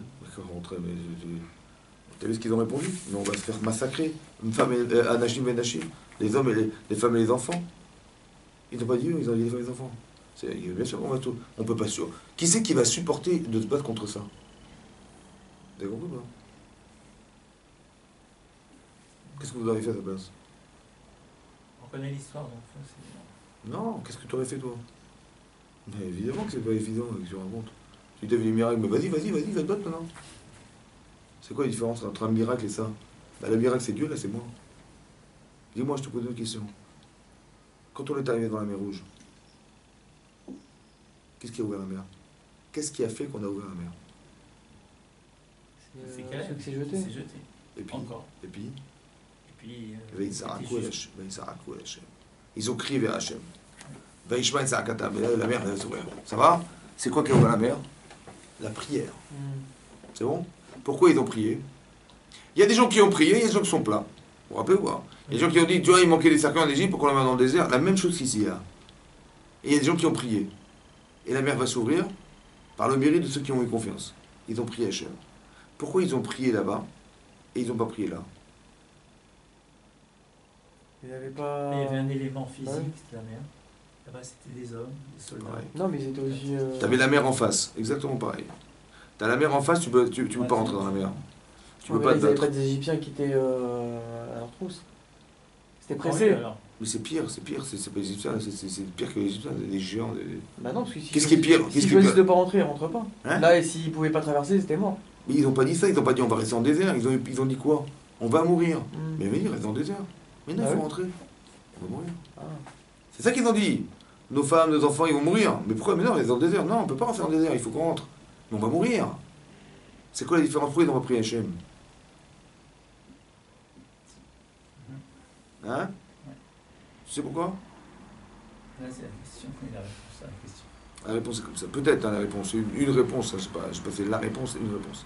Rentrez, mais. T'as vu ce qu'ils ont répondu? Mais on va se faire massacrer. Une femme et euh, Anashim et Nashim. Les hommes et les, les femmes et les enfants. Ils n'ont pas dit eux, ils ont dit les femmes et les enfants. Bien sûr qu'on va tout. On peut pas sûr. Qui c'est qui va supporter de se battre contre ça? Vous avez compris ou pas? Qu'est-ce que vous avez fait à sa place? On connaît l'histoire, donc ça, c'est Non, qu'est-ce que tu aurais fait toi? Mais évidemment que c'est pas évident ce que tu racontes. Tu t'as vu les miracles, mais vas-y, vas-y, vas-y, va te battre maintenant. C'est quoi la différence entre un miracle et ça? Bah, Le miracle c'est Dieu, là c'est moi. Dis-moi, je te pose une question. Quand on est arrivé dans la mer Rouge, qu'est-ce qui a ouvert la mer? Qu'est-ce qui a fait qu'on a ouvert la mer? C'est euh, qui s'est c'est jeté. jeté. Et puis, Encore. et puis? Et puis. euh, el Hashem. Ils ont crié vers Hachem. Et mais là la mer elle va s'ouvrir. Ça va C'est quoi qui a ouvert la mer La prière. Mm. C'est bon Pourquoi ils ont prié Il y a des gens qui ont prié, il y a des gens qui sont plats. Vous vous rappelez ou pas Il y a des gens qui ont dit, tu vois, il manquait des serpents en Égypte, pourquoi on les met dans le désert La même chose qu'ici, là. Et il y a des gens qui ont prié. Et la mer va s'ouvrir par le mérite de ceux qui ont eu confiance. Ils ont prié à Hachem. Pourquoi ils ont prié là-bas et ils n'ont pas prié là Il n'y avait pas. Il y avait un élément physique, Ouais. c'était la mer. Là-bas, c'était des hommes, des soldats. Ouais. Non, mais ils étaient aussi. euh, Tu avais la mer en face, exactement pareil. Tu as la mer en face, tu peux, tu, tu peux pas rentrer dans la mer. Tu ouais, peux pas te ils battre. pas des Égyptiens qui étaient euh, à leur trousse. C'était Ah oui, pressé. alors. Mais c'est pire, c'est pire, c'est pas les Égyptiens, c'est- pire que les Égyptiens, des géants. des- Bah non, parce que si Qu'est-ce qui est pire S'ils est choisissent de pas rentrer, ils rentrent pas. Hein Là, et s'ils pouvaient pas traverser, c'était mort. Mais ils n'ont pas dit ça, ils n'ont pas dit on va rester en désert, ils ont, ils ont dit quoi? On va mourir. Mm. Mais venez, reste dans le désert. Mais non, Ah il faut oui rentrer. On va mourir. Ah. C'est ça qu'ils ont dit. Nos femmes, nos enfants, ils vont mourir. Mais pourquoi Mais non, reste dans le désert. Non, on peut pas rester dans le désert, il faut qu'on rentre. Mais on va mourir. C'est quoi la différence Pourquoi ils n'ont pas pris Hachem Hein? Tu sais pourquoi? Là, c'est la question. Il a réponse à la question. La réponse est comme ça. Peut-être hein, la réponse. Une, une réponse, hein, je sais pas, je sais pas, c'est la réponse, une réponse.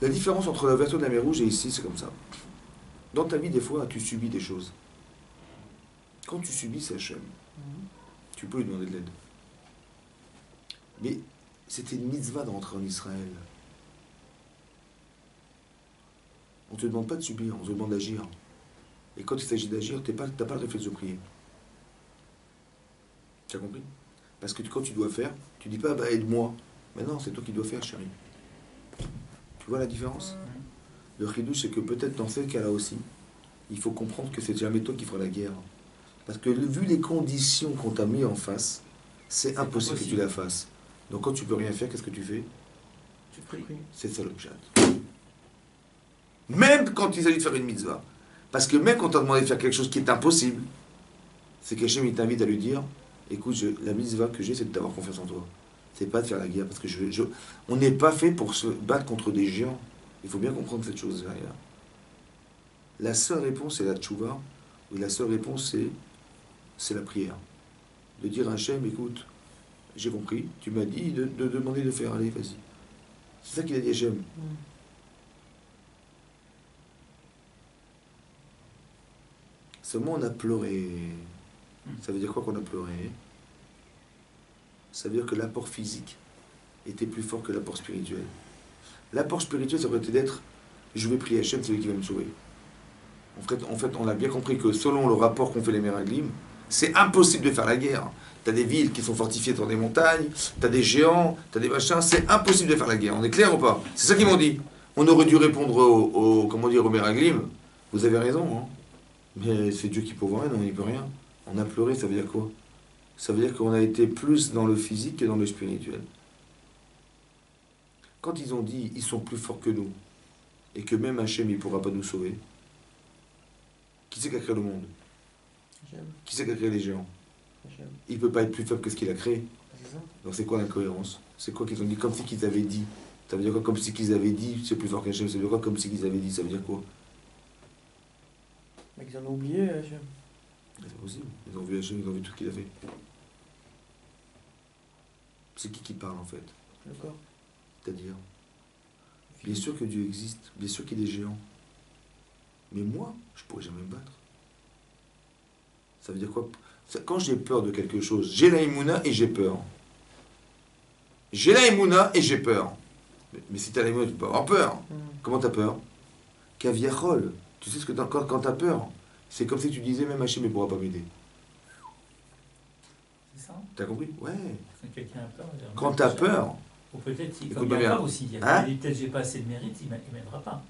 La différence entre la vertu de la mer rouge et ici, c'est comme ça. Dans ta vie, des fois, tu subis des choses. Quand tu subis, c'est Hachem. Tu peux lui demander de l'aide. Mais c'était une mitzvah de rentrer en Israël. On ne te demande pas de subir, on te demande d'agir. Et quand il s'agit d'agir, tu n'as pas, pas le réflexe de prier. Tu as compris? Parce que quand tu dois faire, tu dis pas bah, aide-moi. Mais non, c'est toi qui dois faire, chérie. Tu vois la différence? Le chidouche, c'est que peut-être dans ce cas-là aussi, il faut comprendre que c'est jamais toi qui feras la guerre. Parce que vu les conditions qu'on t'a mis en face, c'est impossible que tu la fasses. Donc quand tu peux rien faire, qu'est-ce que tu fais? Tu pries. C'est ça le pshat. Même quand il s'agit de faire une mitzvah. Parce que même quand on t'a demandé de faire quelque chose qui est impossible, c'est qu'Hachem il t'invite à lui dire écoute, je- la mitzvah que j'ai, c'est d'avoir confiance en toi. C'est pas de faire la guerre, parce que je, je- on n'est pas fait pour se battre contre des géants. Il faut bien comprendre cette chose derrière. La seule réponse, c'est la tchouva, ou la seule réponse, c'est, c'est la prière. De dire à Hachem, écoute, j'ai compris, tu m'as dit de, de demander de faire, allez, vas-y. C'est ça qu'il a dit à Hachem. Seulement on a pleuré. Ça veut dire quoi qu'on a pleuré? Ça veut dire que l'apport physique était plus fort que l'apport spirituel. L'apport spirituel, ça aurait été d'être je vais prier Hachem, c'est lui qui va me sauver. En fait, en fait, on a bien compris que selon le rapport qu'ont fait les Méraglim, c'est impossible de faire la guerre. T'as des villes qui sont fortifiées dans des montagnes, t'as des géants, t'as des machins, c'est impossible de faire la guerre. On est clair ou pas? C'est ça qu'ils m'ont dit. On aurait dû répondre au, comment dire, au Méraglim. Vous avez raison, hein. Mais c'est Dieu qui pourvoit, il n'y peut rien. On a pleuré, ça veut dire quoi? Ça veut dire qu'on a été plus dans le physique que dans le spirituel. Quand ils ont dit ils sont plus forts que nous, et que même Hachem ne pourra pas nous sauver, qui c'est qui a le monde? Qui c'est qui a créé les géants? Hachem. Il ne peut pas être plus faible que ce qu'il a créé. C'est ça? Donc c'est quoi l'incohérence? C'est quoi qu'ils ont dit? Comme si qu'ils avaient dit. Ça veut dire quoi? Comme si qu'ils avaient dit c'est plus fort qu'Hachem. Ça veut dire quoi? Comme si qu'ils avaient dit. Ça veut dire quoi? Mais qu'ils en ont oublié, Hachem. C'est possible. Ils ont vu Hachem, ils ont vu tout ce qu'il a fait. C'est qui qui parle en fait? Corps. C'est-à-dire? Bien sûr que Dieu existe, bien sûr qu'il est géant. Mais moi, je pourrais jamais me battre. Ça veut dire quoi Quand j'ai peur de quelque chose, j'ai la Emouna et j'ai peur. J'ai la Emouna et j'ai peur. Mais, mais si tu as la Emouna, tu peux avoir peur. Hmm. Comment tu as peur Caviarol. Tu sais ce que t'as- quand, quand tu as peur C'est comme si tu disais même Hachem ne pourra pas m'aider. C'est ça T'as compris Ouais. Quand quelqu'un a peur. il y a un Quand peu tu as de- peur, Ou peut-être, il- Écoute comme il y a pas aussi, il y a Hein peut-être j'ai pas assez de mérite, il m'a- il m'aidera pas.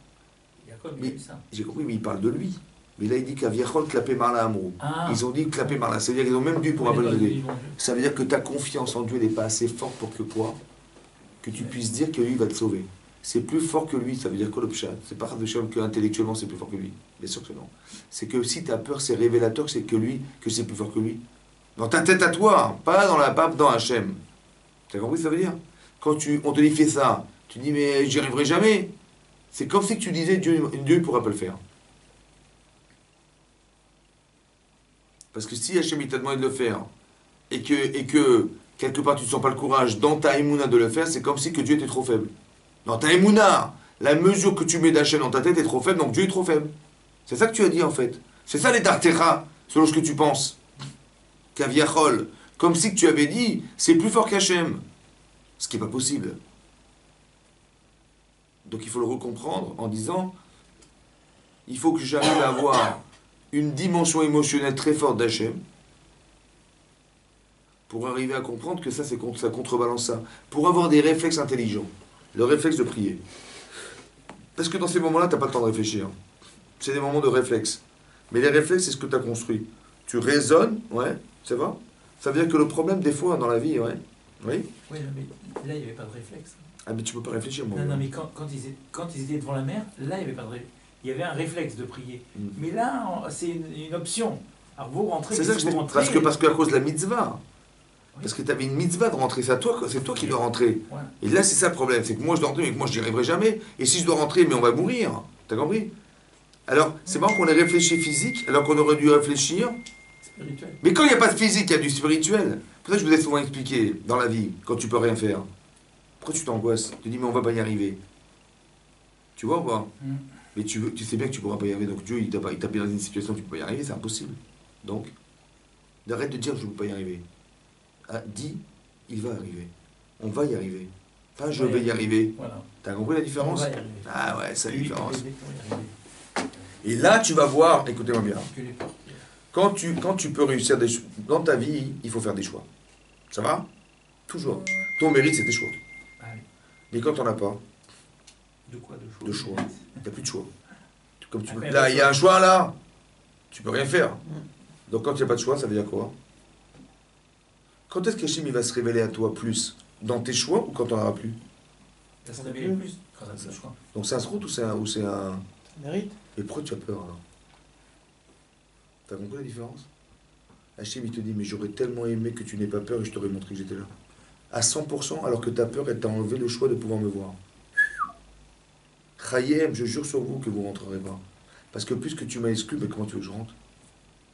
Il y a comme il y a Mais- eu ça. j'ai compris, mais il parle de lui. Mais là, il dit Caviarol, clapé par la amour. Ah, Ils ont dit clapé par là. C'est-à-dire qu'ils ont même dû pour ils vont- Ça veut dire que ta confiance en Dieu n'est pas assez forte pour que quoi Que tu puisses dire que lui va te sauver. C'est plus fort que lui, ça veut dire quoi le pshat C'est pas de que intellectuellement c'est plus fort que lui. Bien sûr que non. C'est que si tu as peur, c'est révélateur que c'est que lui, que c'est plus fort que lui. Dans ta tête à toi, pas dans la pape, dans Hachem. Tu as compris ce que ça veut dire? Quand tu, on te dit fais ça, tu dis mais j'y arriverai jamais. C'est comme si tu disais Dieu Dieu ne pourra pas le faire. Parce que si Hachem t'a demandé de le faire, et que, et que quelque part tu ne sens pas le courage dans ta émouna de le faire, c'est comme si que Dieu était trop faible. Dans ta émouna, la mesure que tu mets d'Hachem dans ta tête est trop faible, donc Dieu est trop faible. C'est ça que tu as dit en fait. C'est ça les dartera, selon ce que tu penses. Kaviachol. Comme si tu avais dit, c'est plus fort qu'Hachem. Ce qui n'est pas possible. Donc il faut le recomprendre en disant, il faut que j'arrive à avoir une dimension émotionnelle très forte d'Hachem pour arriver à comprendre que ça, c'est contre, ça contrebalance ça. Pour avoir des réflexes intelligents. Le réflexe de prier. Parce que dans ces moments-là, tu n'as pas le temps de réfléchir. C'est des moments de réflexe. Mais les réflexes, c'est ce que tu as construit. Tu raisonnes, ouais, ça va Ça veut dire que le problème, des fois, dans la vie, ouais. Oui Oui, mais là, il n'y avait pas de réflexe. Ah, mais tu peux pas réfléchir, moi. Non, non, mais quand, quand, ils étaient, quand ils étaient devant la mer, là, il n'y avait pas de réflexe. Il y avait un réflexe de prier. Mm. Mais là, c'est une, une option. Alors vous rentrez, C'est ça que je rentrez, Parce que, parce qu'à cause de la mitzvah. Oui. Parce que tu avais une mitzvah de rentrer. C'est toi, c'est toi qui dois rentrer. Et là, c'est ça le problème. C'est que moi, je dois rentrer, mais que moi, je n'y arriverai jamais. Et si je dois rentrer, mais on va mourir. T'as compris? Alors, c'est marrant qu'on ait réfléchi physique, alors qu'on aurait dû réfléchir. spirituel. Mais quand il n'y a pas de physique, il y a du spirituel. Pour ça, je vous ai souvent expliqué dans la vie, quand tu peux rien faire. Pourquoi tu t'angoisses? Tu dis, mais on va pas y arriver. Tu vois ou pas? Mm. Mais tu, veux- tu sais bien que tu pourras pas y arriver. Donc Dieu, il t'a mis dans une situation où tu peux pas y arriver, c'est impossible. Donc, arrête de dire je ne peux pas y arriver. Ah, dis, il va arriver. On va y arriver. Pas je vais y arriver. Voilà. T'as compris la différence. Ah ouais, c'est la différence. Et là, tu vas voir, écoutez-moi bien. Quand tu, quand tu peux réussir des dans ta vie, il faut faire des choix. Ça va? Toujours. Ton mérite, c'est tes choix. Ah. Mais quand on as pas, De quoi De choix De choix. il n'y a plus de choix. Comme tu peux- Après, là, il y a un choix là. Tu peux rien faire. Mm. Donc quand il n'y a pas de choix, ça veut dire quoi? Quand est-ce qu'Hachim il va se révéler à toi plus? Dans tes choix ou quand on n'aura plus? Ça se réveille plus quand ça se choix. Donc c'est un sroute ou c'est un, ou c'est un... Mérite Mais pourquoi tu as peur alors? T'as compris la différence? Hachem, il te dit, mais j'aurais tellement aimé que tu n'aies pas peur et je t'aurais montré que j'étais là. À 100%, alors que ta peur, elle t'a enlevé le choix de pouvoir me voir. Chayem, je jure sur vous que vous rentrerez pas. Parce que puisque tu m'as exclu, mais comment tu veux que je rentre?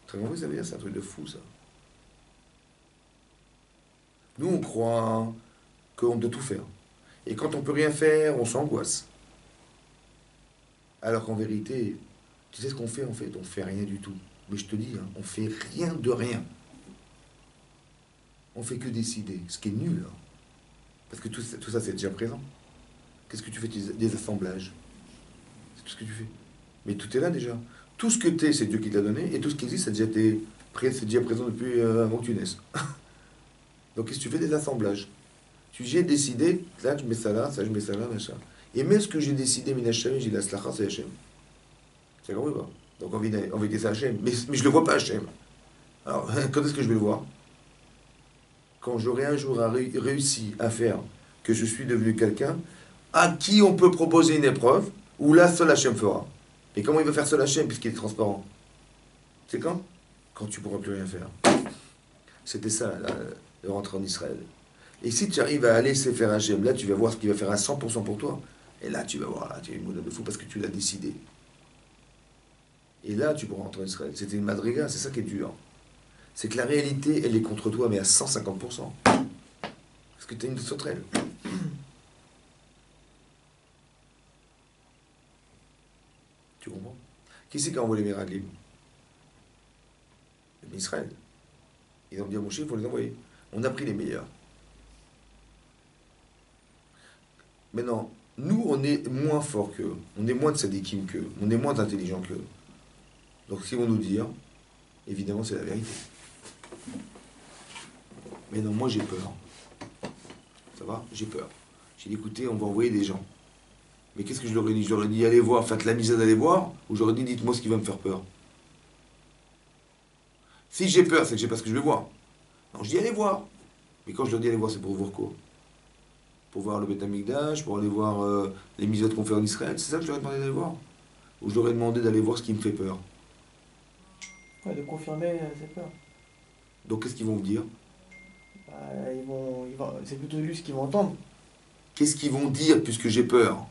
Très compris, ça veut c'est un truc de fou, ça. Nous, on croit qu'on doit tout faire. Et quand on peut rien faire, on s'angoisse. Alors qu'en vérité, tu sais ce qu'on fait en fait? On fait rien du tout. Mais je te dis, hein, on fait rien de rien. On fait que décider, ce qui est nul. hein. Parce que tout ça, c'est déjà présent. Qu'est-ce que tu fais Des- assemblages? C'est tout ce que tu fais. Mais tout est là déjà. Tout ce que tu es, c'est Dieu qui t'a donné. Et tout ce qui existe, c'est déjà, présent depuis euh, avant que tu naisses. Donc qu'est-ce que tu fais Des assemblages? Tu j'ai décidé, là, je mets ça là, ça, je mets ça là, machin. Et même ce que j'ai décidé, Minachem, j'ai la slacha, c'est Hachem. C'est compris pas? Donc on vérité, c'est Hachem. Mais, mais je le vois pas, Hachem. Alors, quand est-ce que je vais le voir? Quand j'aurai un jour réussi à faire que je suis devenu quelqu'un à qui on peut proposer une épreuve, où là, seul Hachem fera. Et comment il va faire seul Hachem, puisqu'il est transparent? C'est quand? Quand tu pourras plus rien faire. C'était ça, la, le rentrer en Israël. Et si tu arrives à aller laisser faire Hachem, là, tu vas voir ce qu'il va faire à 100% pour toi. Et là, tu vas voir, là, tu as une de fou parce que tu l'as décidé. Et là, tu pourras rentrer en Israël. C'était une madriga, c'est ça qui est dur. C'est que la réalité, elle est contre toi, mais à 150%. Parce que tu as une sauterelle. Tu comprends? Qui c'est qui a envoyé les miraglim? Israël. Ils ont dit à Moshe, il faut les envoyer. On a pris les meilleurs. Maintenant, nous, on est moins forts qu'eux. On est moins de sadikim qu'eux. On est moins intelligents qu'eux. Donc, ce qu'ils vont nous dire, évidemment, c'est la vérité. Mais non, moi, j'ai peur. Ça va? J'ai peur. J'ai dit, écoutez, on va envoyer des gens. Mais qu'est-ce que je leur ai dit? Je leur ai dit, allez voir, faites la misère d'aller voir, ou je leur ai dit, dites-moi ce qui va me faire peur. Si j'ai peur, c'est que j'ai pas ce que je vais voir. Non, je dis, allez voir. Mais quand je leur dis, allez voir, c'est pour voir quoi? Pour voir le Beth Amikdash, pour aller voir euh, les misotes qu'on fait en Israël. C'est ça que je leur ai demandé d'aller voir? Ou je leur ai demandé d'aller voir ce qui me fait peur? Ouais, de confirmer euh, cette peur. Donc qu'est-ce qu'ils vont me dire? Bah, ils vont, ils vont, c'est plutôt lui ce qu'ils vont entendre. Qu'est-ce qu'ils vont dire puisque j'ai peur?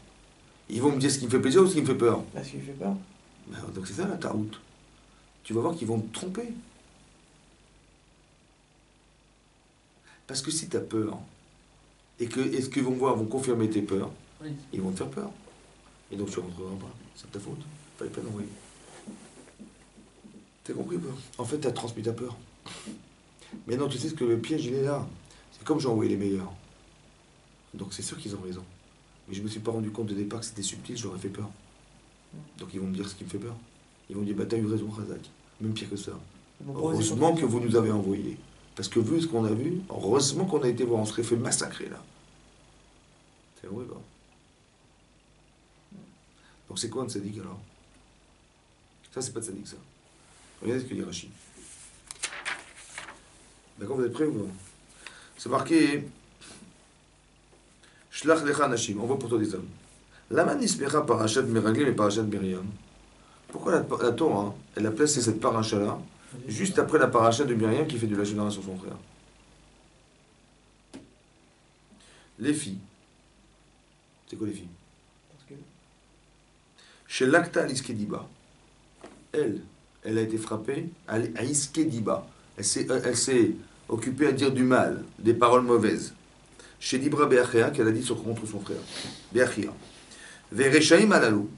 Ils vont me dire ce qui me fait plaisir ou ce qui me fait peur Là, ce qui lui fait peur. Ben, Donc c'est ça la taroute. Tu vas voir qu'ils vont te tromper. Parce que si tu as peur, et que et ce qu'ils vont voir vont confirmer tes peurs, Oui. ils vont te faire peur. Et donc tu rentreras pas. C'est de ta faute. Fallait pas l'envoyer. T'as compris pas? En fait, tu as transmis ta peur. Mais non, tu sais ce que le piège, il est là. C'est comme j'ai envoyé les meilleurs. Donc c'est sûr qu'ils ont raison. Mais je me suis pas rendu compte au départ que c'était subtil, j'aurais fait peur. Donc ils vont me dire ce qui me fait peur. Ils vont me dire, bah t'as eu raison, Razak. Même pire que ça. Heureusement que vous nous avez envoyés. Parce que vu ce qu'on a vu, heureusement qu'on a été voir, on serait fait massacrer là. C'est vrai, pas Donc c'est quoi un sadique alors? Ça, c'est pas de sadique ça. Regardez ce que dit Rachid. D'accord, vous êtes prêts ou non? C'est marqué Shlach lecha nashim, envoie pour toi des hommes. Lama nispera parachat meraglim et parachat miriam. Pourquoi la, la Torah, elle a placé cette paracha là juste après la paracha de Myriam qui fait de la génération sur son frère? Les filles. C'est quoi les filles? Chez Lacta à l'Iskediba. Elle, elle a été frappée à Iskediba. Euh, elle s'est occupée à dire du mal, des paroles mauvaises. Chez Dibra Beachia, qu'elle a dit sur contre son frère. Beachia. Vereshaim alalou.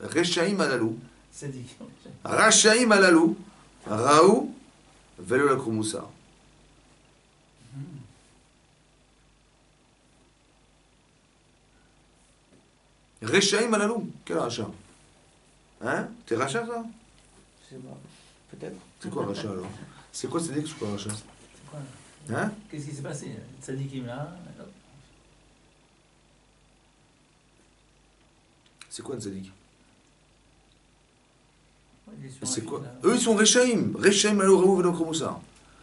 Reshaim alalou. C'est dit. Rachaim alalou, Raou, Velo la Krumoussa. Rechaim alalou, quel rachat? Hein? T'es rachat ça? Je sais pas. Peut-être. C'est quoi rachat alors? C'est quoi c'est c'est quoi rachat? C'est quoi Hein? Qu'est-ce qui s'est passé? Tzadikim là C'est quoi un il un C'est quoi? là. Eux ils sont Rechaim, Rechaim alalou, Raou, Velo Krumoussa.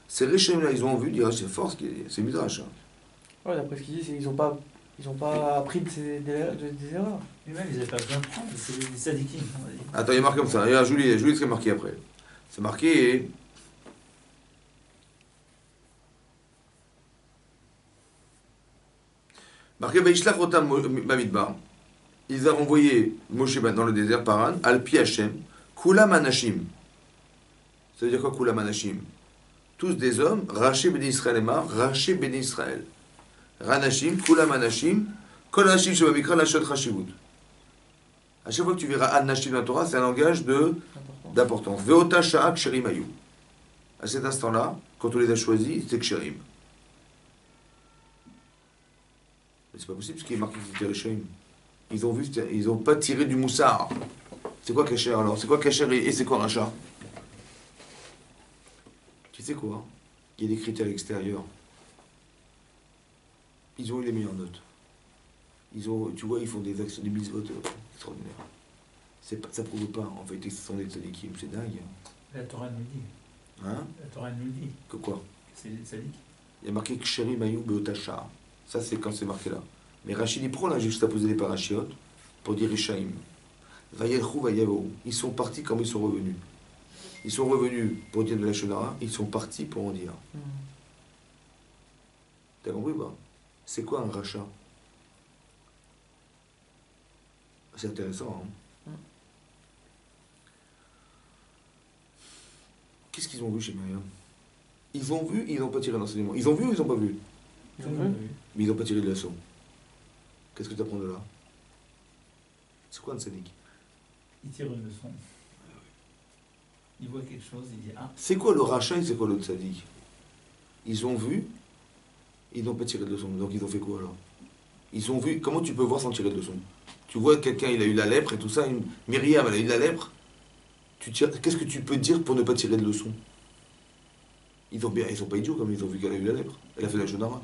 Ces Rechaim là, ils ont vu dire c'est fort, ce qui est- c'est Midrash. hein. Ouais, d'après ce qu'il dit, c'est qu'ils ont pas Ils n'ont pas appris de ces- des, de- des erreurs. Et même, ils n'avaient pas besoin de prendre, c'est des sadikim. Attends, il est marqué comme ça. Regarde, Julie, Julie, ce qui est marqué après. C'est marqué. Marqué Otam Bamidbar. Ils ont envoyé Moshe dans le désert, Paran, Al Pi Hashem, Kulam Anashim. Ça veut dire quoi, Kulam Anashim? Tous des hommes, Raché Ben Israël et Mar, Raché Ben Israël. Ranashim, Kulam Anashim, Kol Anashim Shebamikra Lashot Chashivut. À chaque fois que tu verras Anashim dans la Torah, c'est un langage de d'importance. Veota Sha'ak Ksherim Ayu. À cet instant-là, quand on les a choisis, c'était Ksherim. Mais c'est pas possible, parce qu'il est marqué que c'était. Ils ont vu, ils ont pas tiré du moussard. C'est quoi Kacher alors? C'est quoi Kacher et, et c'est quoi Racha? Tu sais quoi? Il y a des critères extérieurs. Ils ont eu les meilleures notes. Ils ont, tu vois, ils font des actions, des mitzvot euh, extraordinaires. C'est pas, ça prouve pas, en fait, qu'ils sont des tzadikim. C'est dingue. La Torah nous dit. Hein? La Torah nous dit. Que quoi? C'est des sadiques. Il y a marqué Ksheri Mayou Beotacha. Ça, c'est quand c'est marqué là. Mais Rachid, il prend là, juste à poser les parachiotes pour dire Ishaïm. Vayelchou Vayavo. Ils sont partis comme ils sont revenus. Ils sont revenus pour dire de la Shonara, ils sont partis pour en dire. Hmm. T'as compris ou pas? C'est quoi un rachat? C'est intéressant. Hein Mm. Qu'est-ce qu'ils ont vu chez Myriam Ils ont vu, ils n'ont pas tiré d'enseignement. Ils ont vu ou ils n'ont pas vu Ils ont vu. Mais ils n'ont pas tiré de leçon. Qu'est-ce que tu apprends de là? C'est quoi un sadique Il tire une leçon. Il voit quelque chose, il dit Ah, C'est quoi le rachat et c'est quoi le sadique Ils ont vu, ils n'ont pas tiré de leçon. Donc ils ont fait quoi alors? Ils ont vu, comment tu peux voir sans tirer de leçon? Tu vois quelqu'un, il a eu la lèpre et tout ça, une- Myriam, elle a eu la lèpre? Tu tires, qu'est-ce que tu peux dire pour ne pas tirer de leçon? Ils ont bien, ils sont pas idiots comme ils ont vu qu'elle a eu la lèpre. Elle a fait la shonara.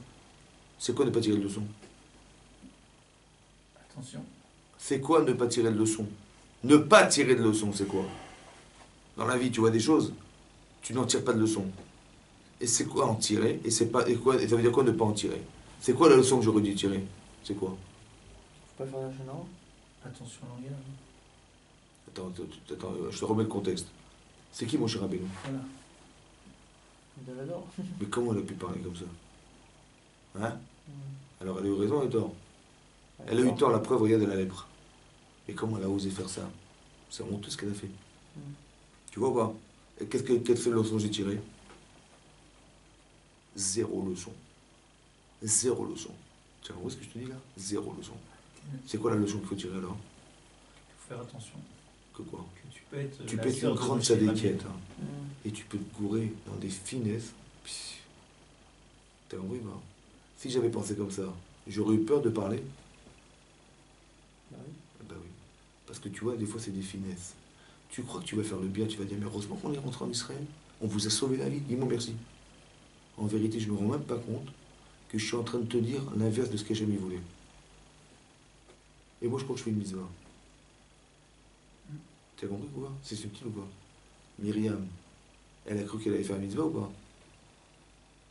C'est quoi ne pas tirer de leçon? Attention. C'est quoi ne pas tirer de leçon? Ne pas tirer de leçon, c'est quoi? Dans la vie, tu vois des choses, tu n'en tires pas de leçon. Et c'est quoi en tirer? Et c'est pas et quoi et ça veut dire quoi ne pas en tirer? C'est quoi la leçon que j'aurais dû tirer? C'est quoi? Faut pas faire la. Attention au langage. attends, attends, attends, euh, je te remets le contexte. C'est qui mon cher Abelou? Voilà. Mais comment elle a pu parler comme ça? Hein? Alors elle a eu raison et tort. Elle a eu tort, la preuve, regarde, elle a la lèpre. Mais comment elle a osé faire ça? C'est honteux ce qu'elle a fait. Mm. Tu vois ou pas? Et qu'est-ce que, quelle seule leçon j'ai tirée Zéro leçon. Zéro leçon. Tu vois ce que je te dis là? Zéro leçon. C'est quoi la leçon qu'il faut tirer alors? Il faut faire attention. Que quoi? Que tu peux être. Tu peux être une de grande sadiquette hein, Hmm. et tu peux te gourer dans des finesses. T'as compris pas Si j'avais pensé comme ça, j'aurais eu peur de parler Bah oui. Bah oui. Parce que tu vois, des fois, c'est des finesses. Tu crois que tu vas faire le bien, tu vas dire, mais heureusement qu'on est rentré en Israël. On vous a sauvé la vie. Dis-moi merci. En vérité, je ne me rends même pas compte que je suis en train de te dire l'inverse de ce qu'Hachem y voulait. Et moi, je crois que je fais une mitzvah. T'as compris ou pas? C'est subtil ou pas? Myriam, elle a cru qu'elle allait faire une mitzvah ou pas?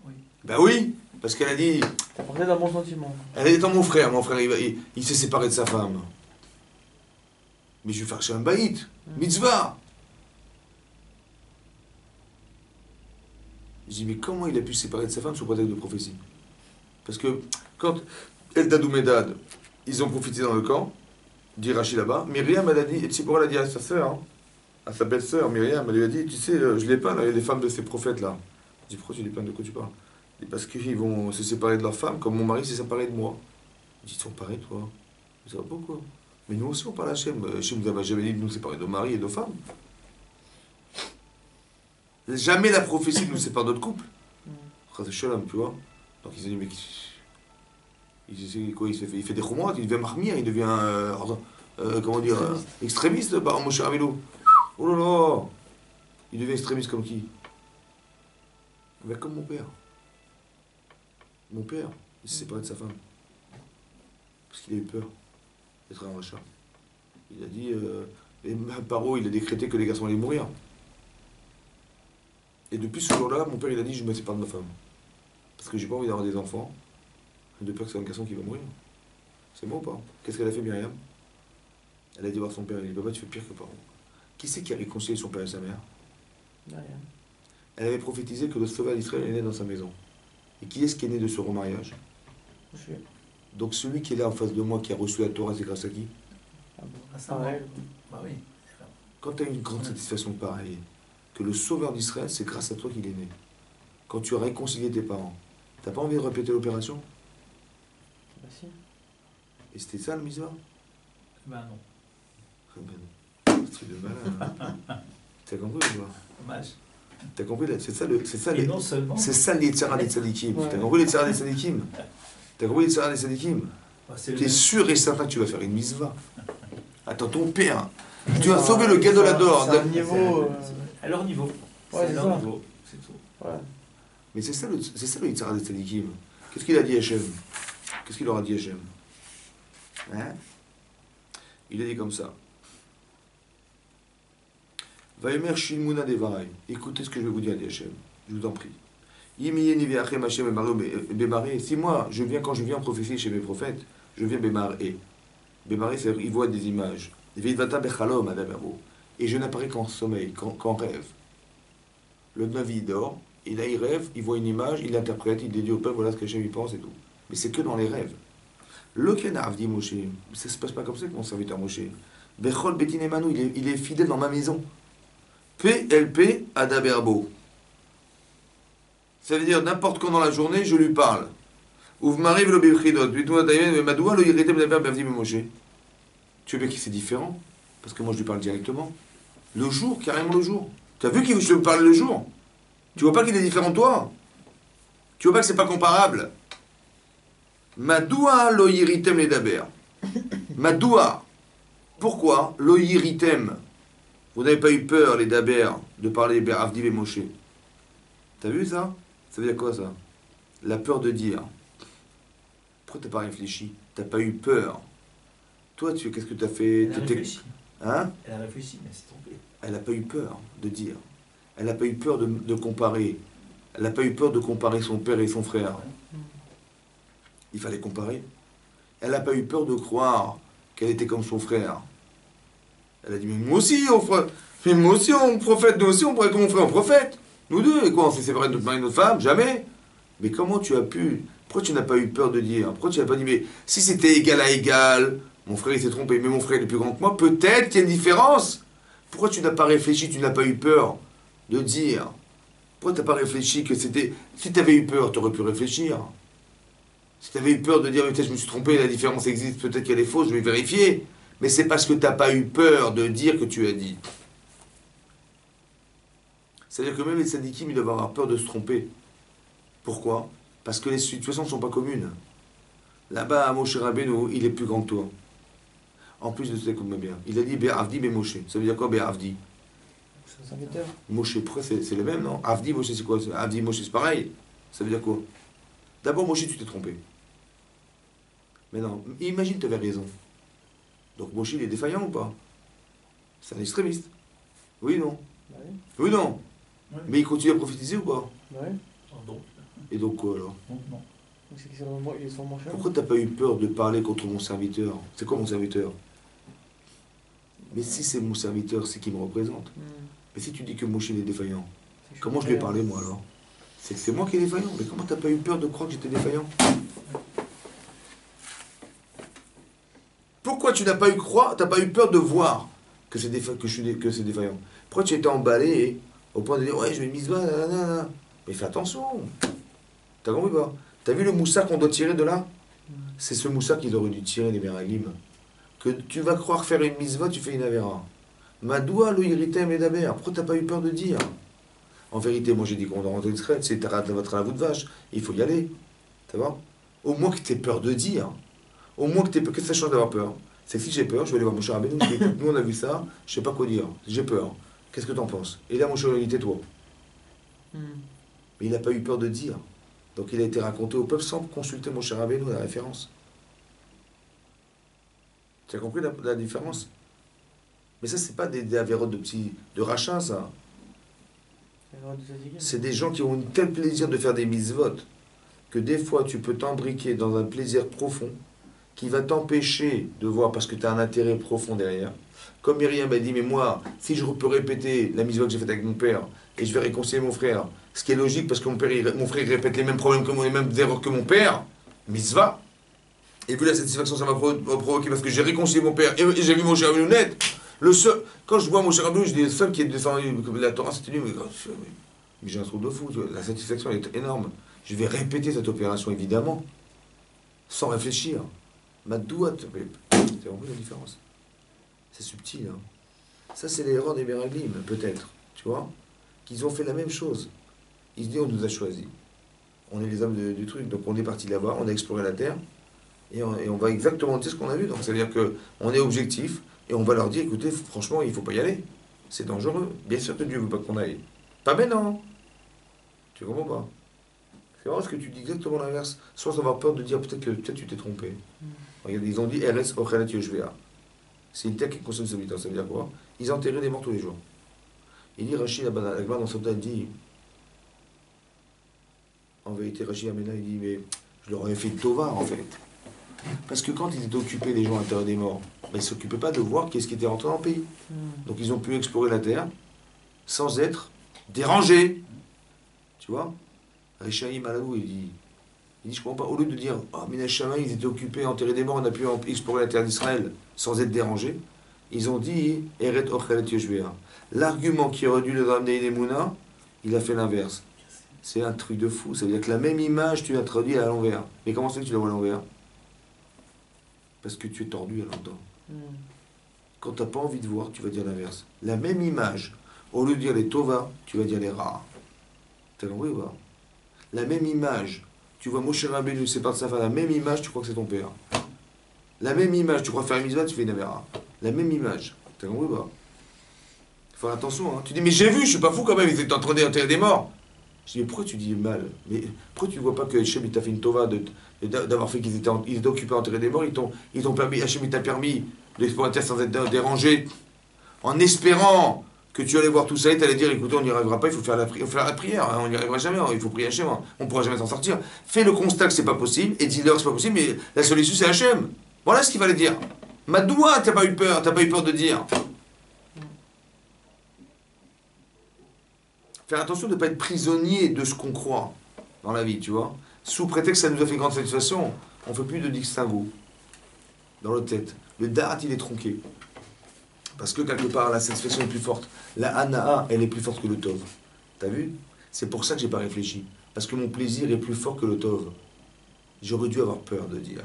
Oui. Bah oui Parce qu'elle a dit, T'as porté d'un bon sentiment. elle est dans mon frère, mon frère, il, va- il- il s'est séparé de sa femme. Mais je vais faire chez un baït, Mm. mitzvah. Je dis, mais comment il a pu se séparer de sa femme sous prétexte de prophétie? Parce que quand Eldad ou Medad, ils ont profité dans le camp, dit Rachid là-bas, Myriam, elle a dit, et Tzipora, elle a dit à sa sœur, hein, à sa belle-sœur, Myriam, elle lui a dit, tu sais, euh, je les peins, là, il y a les femmes de ces prophètes-là. Je dis, pourquoi tu les de quoi tu parles? Parce qu'ils vont se séparer de leur femme, comme mon mari s'est séparé de moi. Je dis, ils sont pareils, toi. Ça va pas, quoi Mais nous aussi, on parle à Hachem. Euh, Hachem nous avait jamais dit de nous séparer de nos maris et de nos femmes. Jamais la prophétie nous sépare d'autres couples. Chas Shalom, tu vois. Donc ils ont dit, mais il, quoi, il, fait, il fait des choumottes, il devient marmire, il devient, euh, euh, comment dire, euh, extrémiste, bah, mon cher Avelou. Oh là là Il devient extrémiste comme qui? Comme mon père. Mon père, il s'est séparé de sa femme. Parce qu'il a eu peur d'être un rachat. Il a dit, euh, et Paro, il a décrété que les garçons allaient mourir. Et depuis ce jour-là, mon père, il a dit, je me sépare de ma femme. Parce que j'ai pas envie d'avoir des enfants, de peur que c'est un garçon qui va mourir. C'est bon ou pas? Qu'est-ce qu'elle a fait Myriam? Elle a dit voir son père, il dit Papa, tu fais pire que pardon. Qui c'est qui a réconcilié son père et sa mère? Rien. Elle avait prophétisé que le sauveur d'Israël est né dans sa maison. Et qui est-ce qui est né de ce remariage? Je suis. Donc celui qui est là en face de moi, qui a reçu la Torah, c'est grâce à qui? Ah bon. Ah, ça, Pareil. Bah oui. Quand tu as une grande satisfaction pareille, que le sauveur d'Israël, c'est grâce à toi qu'il est né. Quand tu as réconcilié tes parents, t'as pas envie de répéter l'opération? Bah si. Et c'était ça le mitzvah? Bah non. Ah ben non. C'est un truc de malin. hein. T'as compris ou pas? Dommage. T'as compris là C'est ça le. C'est ça Et les. non seulement. C'est ça les. T'as compris les T'as compris les bah, T'es sûr et certain que tu vas faire une mitzvah. Attends, ton père, tu C'est as un- sauvé le gadol un- C'est un niveau. euh, À leur niveau. C'est leur niveau. C'est tout. Mais c'est ça le, c'est ça le tzara des tzadikim. Qu'est-ce qu'il a dit Hachem Qu'est-ce qu'il leur a dit Hachem Hein? Il a dit comme ça. Vaïmer Shilmuna Devarai. Écoutez ce que je vais vous dire, Hachem. Je vous en prie. Si moi, je viens, quand je viens en prophétie chez mes prophètes, je viens Bemaré. Bemaré, c'est-à-dire, ils voient des images. Et je n'apparais qu'en sommeil, qu'en rêve. Le Navi il dort, et là il rêve, il voit une image, il l'interprète, il dit au peuple, voilà ce que Hachem y pense et tout. Mais c'est que dans les rêves. Le Kenav, dit Moshe, ça se passe pas comme ça mon serviteur Moshe. Il est, il est fidèle dans ma maison. PLP Adaberbo. Ça veut dire n'importe quand dans la journée, je lui parle. Ouf m'arrive le bifridot, madoua le irrité Moshe. Tu veux que c'est différent? Parce que moi je lui parle directement. Le jour, carrément le jour. Tu as vu qu'il je lui parle le jour? Tu vois pas qu'il est différent de toi? Tu vois pas que c'est pas comparable? Madoua lo les daber. Madoua. Pourquoi lo iritem Vous n'avez pas eu peur, les daber, de parler Beravdi et Moshe. T'as vu ça? Ça veut dire quoi ça? La peur de dire. Pourquoi t'as pas réfléchi? T'as pas eu peur. Toi, tu qu'est-ce que t'as fait? Elle a réfléchi. Hein? Elle a réfléchi, mais c'est trompé. Elle n'a pas eu peur de dire. Elle n'a pas eu peur de, de comparer. Elle n'a pas eu peur de comparer son père et son frère. Il fallait comparer. Elle n'a pas eu peur de croire qu'elle était comme son frère. Elle a dit, mais moi aussi, on fera- mais moi aussi, on prophète, nous aussi, on pourrait comme mon frère, on prophète. Nous deux, et quoi, on s'est séparés notre mari et notre femme Jamais. Mais comment tu as pu Pourquoi tu n'as pas eu peur de dire Pourquoi tu n'as pas dit, mais si c'était égal à égal, mon frère il s'est trompé, mais mon frère il est plus grand que moi, peut-être qu'il y a une différence. Pourquoi tu n'as pas réfléchi, tu n'as pas eu peur de dire? Pourquoi tu n'as pas réfléchi que c'était... Si tu avais eu peur, tu aurais pu réfléchir? Si tu avais eu peur de dire, mais je me suis trompé, la différence existe, peut-être qu'elle est fausse, je vais vérifier. Mais c'est parce que tu n'as pas eu peur de dire que tu as dit. C'est-à-dire que même les syndiqués, ils doivent avoir peur de se tromper. Pourquoi? Parce que les situations ne sont pas communes. Là-bas, Moshe Rabbeinu, il est plus grand que toi. En plus de ça, écoute-moi bien. Il a dit Be'avdi Moshe. Ça veut dire quoi Be'avdi. Moshe, c'est le même, non? Avdi, Moshe, c'est quoi? Avdi, Moshe, c'est pareil. Ça veut dire quoi? D'abord, Moshe, tu t'es trompé. Mais non, imagine, tu avais raison. Donc Moshe, il est défaillant ou pas? C'est un extrémiste. Oui, non Bah oui. Oui, non Ouais. Mais il continue à prophétiser ou pas? Oui. Donc, Et donc quoi alors? Donc non. Donc sont moins chers. Pourquoi t'as pas eu peur de parler contre mon serviteur? C'est quoi mon serviteur? Mais si c'est mon serviteur, c'est qui me représente. Hmm. Mais si tu dis que Moshe il est défaillant, comment je lui ai parlé moi alors? C'est que c'est moi qui est défaillant. Mais comment t'as pas eu peur de croire que j'étais défaillant? Pourquoi tu n'as pas eu croire, t'as pas eu peur de voir que c'est défaillant Pourquoi tu étais emballé au point de dire ouais je vais mise bas. Mais fais attention. T'as compris pas? T'as vu le moussa qu'on doit tirer de là? C'est ce moussa qu'ils auraient dû tirer les Meraglim. Que tu vas croire faire une misva, tu fais une avera. Madoua lo iritem et daber. Pourquoi t'as pas eu peur de dire? En vérité, moi j'ai dit qu'on doit rentrer discret, c'est votre à la voûte vache. Il faut y aller. Va? Au moins que tu aies peur de dire. Au moins que tu que ça change d'avoir peur C'est que si j'ai peur, je vais aller voir mon cher Rabbeinu, je dis, écoute, nous on a vu ça, je sais pas quoi dire. J'ai peur. Qu'est-ce que t'en penses? Et là, mon cher Rabbeinu, tais-toi. Hmm. Mais il n'a pas eu peur de dire. Donc il a été raconté au peuple sans consulter mon cher Rabbeinu, la référence. Tu as compris la, la différence? Mais ça, c'est pas des, des avérotes de petits, de rachat, ça. C'est des gens qui ont un tel plaisir de faire des mises-votes que des fois tu peux t'embriquer dans un plaisir profond qui va t'empêcher de voir parce que tu as un intérêt profond derrière. Comme Myriam m'a dit, mais moi, si je peux répéter la mise que j'ai faite avec mon père et je vais réconcilier mon frère, ce qui est logique parce que mon, père, mon frère répète les mêmes problèmes que moi, les mêmes erreurs que mon père, va. Et vu la satisfaction ça m'a provoqué parce que j'ai réconcilié mon père et, j'ai vu mon cher net. Le seul, quand je vois mon cher je dis le seul qui est descendu comme la Torah, c'était lui, mais, mais j'ai un trou de fou, la satisfaction est énorme. Je vais répéter cette opération évidemment, sans réfléchir. Ma douate, c'est vraiment la différence? C'est subtil. Hein. Ça, c'est l'erreur des Meraglim, peut-être, tu vois, qu'ils ont fait la même chose. Ils se disent, on nous a choisis. On est les hommes du truc, donc on est parti là-bas, on a exploré la Terre, et on, va exactement dire ce qu'on a vu. Donc, c'est-à-dire qu'on est objectif, et on va leur dire, écoutez, franchement, il ne faut pas y aller. C'est dangereux. Bien sûr que Dieu ne veut pas qu'on aille. Pas maintenant. Tu comprends pas? C'est vrai ce que tu dis exactement l'inverse. Soit avoir peur de dire peut-être que peut-être tu t'es trompé. Mm. Ils ont dit RS Ochelet Yoshvea. C'est une terre qui consomme sa Ça veut dire quoi? Ils enterraient des morts tous les jours. Il dit Rachid là-bas dans son il dit En vérité, Rachid Amena, il dit Mais je leur avais fait Tova en fait. Parce que quand ils étaient occupés, les gens à l'intérieur des morts, ben, ils ne s'occupaient pas de voir qu'est-ce qui était rentré dans le pays. Hmm. Donc ils ont pu explorer la terre sans être dérangés. Tu vois? Rishaï Maladou, il dit il dit, je comprends pas, au lieu de dire, oh, Minashama, ils étaient occupés, enterrés des morts, on a pu explorer la terre d'Israël sans être dérangés, ils ont dit, Eret Ochelet L'argument qui aurait dû le ramener Mouna, il a fait l'inverse. C'est un truc de fou. Ça veut dire que la même image, tu l'as traduit à l'envers. Mais comment c'est que tu la vois à l'envers? Parce que tu es tordu à l'endroit. Hmm. Quand tu n'as pas envie de voir, tu vas dire l'inverse. La même image, au lieu de dire les Tova, tu vas dire les rares. T'as compris ou pas? La même image, tu vois Moshe Rabbeinu c'est de sa femme, la même image, tu crois que c'est ton père. La même image, tu crois faire une mitzvah, tu fais une avéra. La même image. T'as compris pas? Faut faire attention. Hein. Tu dis, mais j'ai vu, je suis pas fou quand même, ils étaient en train d'enterrer des morts. Je dis, mais pourquoi tu dis mal? Mais pourquoi tu vois pas que Hachem t'a fait une tova d'avoir fait qu'ils étaient, étaient occupés à enterrer des morts Ils t'ont, ils permis, Hachem t'a permis d'exploiter sans être dérangé, en espérant que tu allais voir tout ça et tu allais dire écoutez, on n'y arrivera pas, il faut faire la, prière, hein, on n'y arrivera jamais, il faut prier hein. on ne pourra jamais s'en sortir. Fais le constat que c'est pas possible et dis-leur que c'est pas possible, mais la solution c'est Hachem. Voilà ce qu'il fallait dire. Madoua, t'as pas eu peur, t'as pas eu peur de dire. Faire attention de ne pas être prisonnier de ce qu'on croit dans la vie, tu vois. Sous prétexte que ça nous a fait grande satisfaction, on ne fait plus de distinguo dans notre tête. Le darat, il est tronqué. Parce que quelque part, la satisfaction est plus forte. La anaa, elle est plus forte que le tov. T'as vu? C'est pour ça que j'ai pas réfléchi. Parce que mon plaisir est plus fort que le tov. J'aurais dû avoir peur de dire.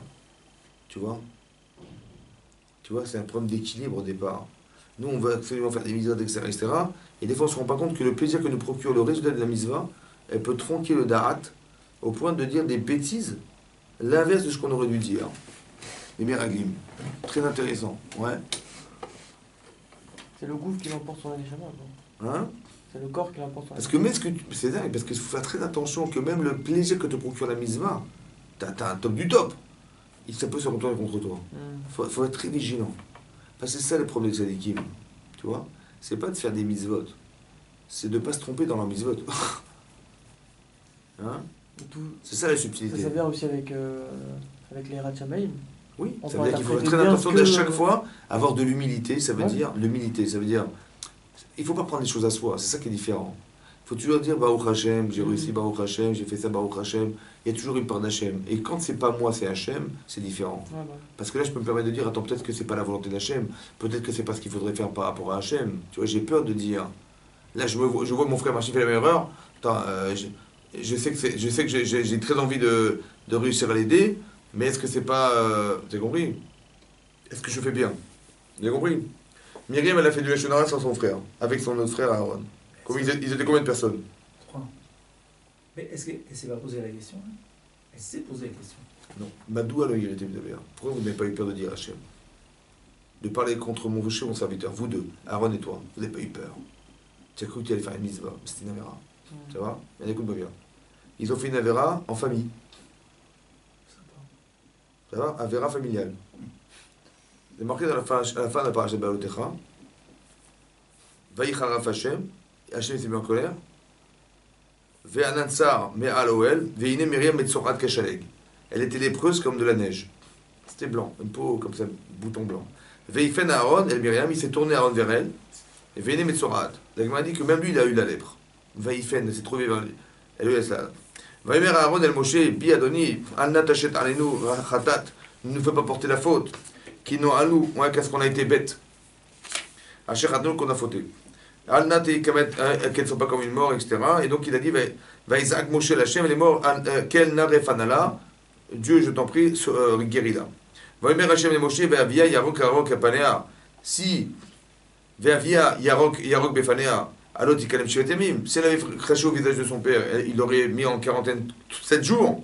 Tu vois? Tu vois, c'est un problème d'équilibre au départ. Nous, on veut absolument faire des mises etc., etc. Et des fois, on se rend pas compte que le plaisir que nous procure le résultat de la misva, elle peut tronquer le darat au point de dire des bêtises, l'inverse de ce qu'on aurait dû dire. Les miraglim. Très intéressant. Ouais. C'est le gouffre qui l'emporte sur la Hein? C'est le corps qui l'emporte sur Parce que, mais ce que c'est dingue, parce qu'il faut faire très attention que même le plaisir que te procure la misva, tu as, un top du top. Il ça peut se retourner contre toi. Il hmm. faut, être très vigilant. Parce que c'est ça le problème des. Tu vois? C'est pas de faire des mises-votes. C'est de ne pas se tromper dans leur mise-vote. hein? C'est ça la subtilité. Ça vient aussi avec, euh, avec les Ratchamaïm. Oui, ça veut dire qu'il faut faire très attention à chaque fois avoir de l'humilité. Ça veut dire l'humilité. Ça veut dire il faut pas prendre les choses à soi. C'est ça qui est différent. Il faut toujours dire Baruch Hashem, j'ai réussi Baruch Hashem, j'ai fait ça Baruch Hashem. Il y a toujours une part d'Hachem. Et quand c'est pas moi, c'est Hachem, c'est différent. Parce que là, je peux me permettre de dire attends, peut-être que c'est pas la volonté d'Hachem, peut-être que c'est pas ce qu'il faudrait faire par rapport à Hachem. Tu vois, j'ai peur de dire. Là, je, vois, je vois mon frère marcher fait la même erreur. Attends, euh, je, sais que, je sais que j'ai très envie de, de réussir à l'aider. Mais est-ce que c'est pas. Euh, T'as compris? Est-ce que je fais bien? Vous compris? Myriam, elle a fait du Hachonara sans son frère, avec son autre frère Aaron. Combien, ils, étaient combien de personnes? Trois. Mais est-ce qu'elle s'est pas posé la question hein? Elle s'est posé la question. Non. Madou a irrité Pourquoi vous n'avez pas eu peur de dire Hachem De parler contre mon voucher, mon serviteur, vous deux, Aaron et toi, vous n'avez pas eu peur. Tu as cru que tu allais faire une mise, c'était une avéra. Tu vois Écoute-moi bien. Ils ont fait une avéra en famille. Ça va Avera familiale. C'est marqué dans la fin, à la fin de la parasha Baalotecha. Vaïcharaf Hashem. Hashem s'est mis en colère. Ve'anansar me'al oel. Ve'ine Miriam metzorat kashaleg. Elle était lépreuse comme de la neige. C'était blanc, une peau comme ça, bouton blanc. Veifen Aaron, El Myriam, il s'est tourné Aaron vers elle. Et Veine Metzorat. La dit que même lui, il a eu la lèpre. Veifen, il s'est trouvé vers lui. Elle lui laisse la. Vaimer Aaron, El Moshe, Bi Adoni, Natachet Alenu, Khatat, ne nous pas porter la faute. Nous alou, moi, qu'est-ce qu'on a été bête. Hacher Adon, qu'on a fauté. Al Nat et Kamet, qu'elles ne sont pas comme une mort, etc. Et donc il a dit, va Isaac Moshe, Lachem, elle est mort, quel Narefanala, Dieu, je t'en prie, euh, guéris-la. Vaimer Hashem et Moshe, Ve'avia Yarok Yarok Apanea. Si Ve'avia Yarok Yarok Befanea, alors il kalem Shivatemim. Si elle avait craché au visage de son père, il l'aurait mis en quarantaine 7 jours.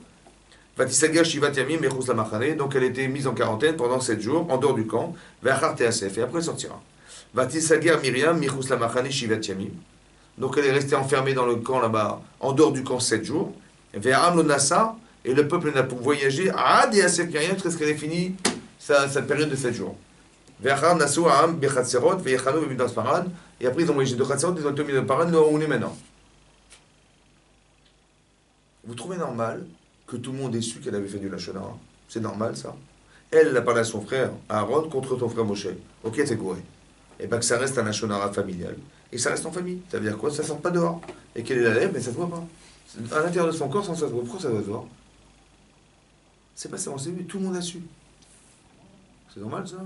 Donc elle était mise en quarantaine pendant 7 jours, en dehors du camp. Ve'achar Teasef. Et après elle sortira. Miriam. Donc elle est restée enfermée dans le camp là-bas, en dehors du camp 7 jours. Ve'am Lonasa. Et le peuple n'a pu voyager à Deasef Miriam jusqu'à ce qu'elle ait fini sa, sa période de 7 jours. Et après, ils ont de Khatserot, ils ont été mis de Paran, là où on est maintenant. Vous trouvez normal que tout le monde ait su qu'elle avait fait du Lachonara C'est normal, ça Elle, elle a parlé à son frère, Aaron, contre ton frère Moshe. Ok, c'est gouré. Et bien que ça reste un Lachonara familial. Et ça reste en famille. Ça veut dire quoi? Ça sort pas dehors. Et qu'elle est la lèvre, mais ça se voit pas. À l'intérieur de son corps, sans ça se voit. Pourquoi ça doit se voir? C'est pas ça, on s'est vu, tout le monde a su. C'est normal, ça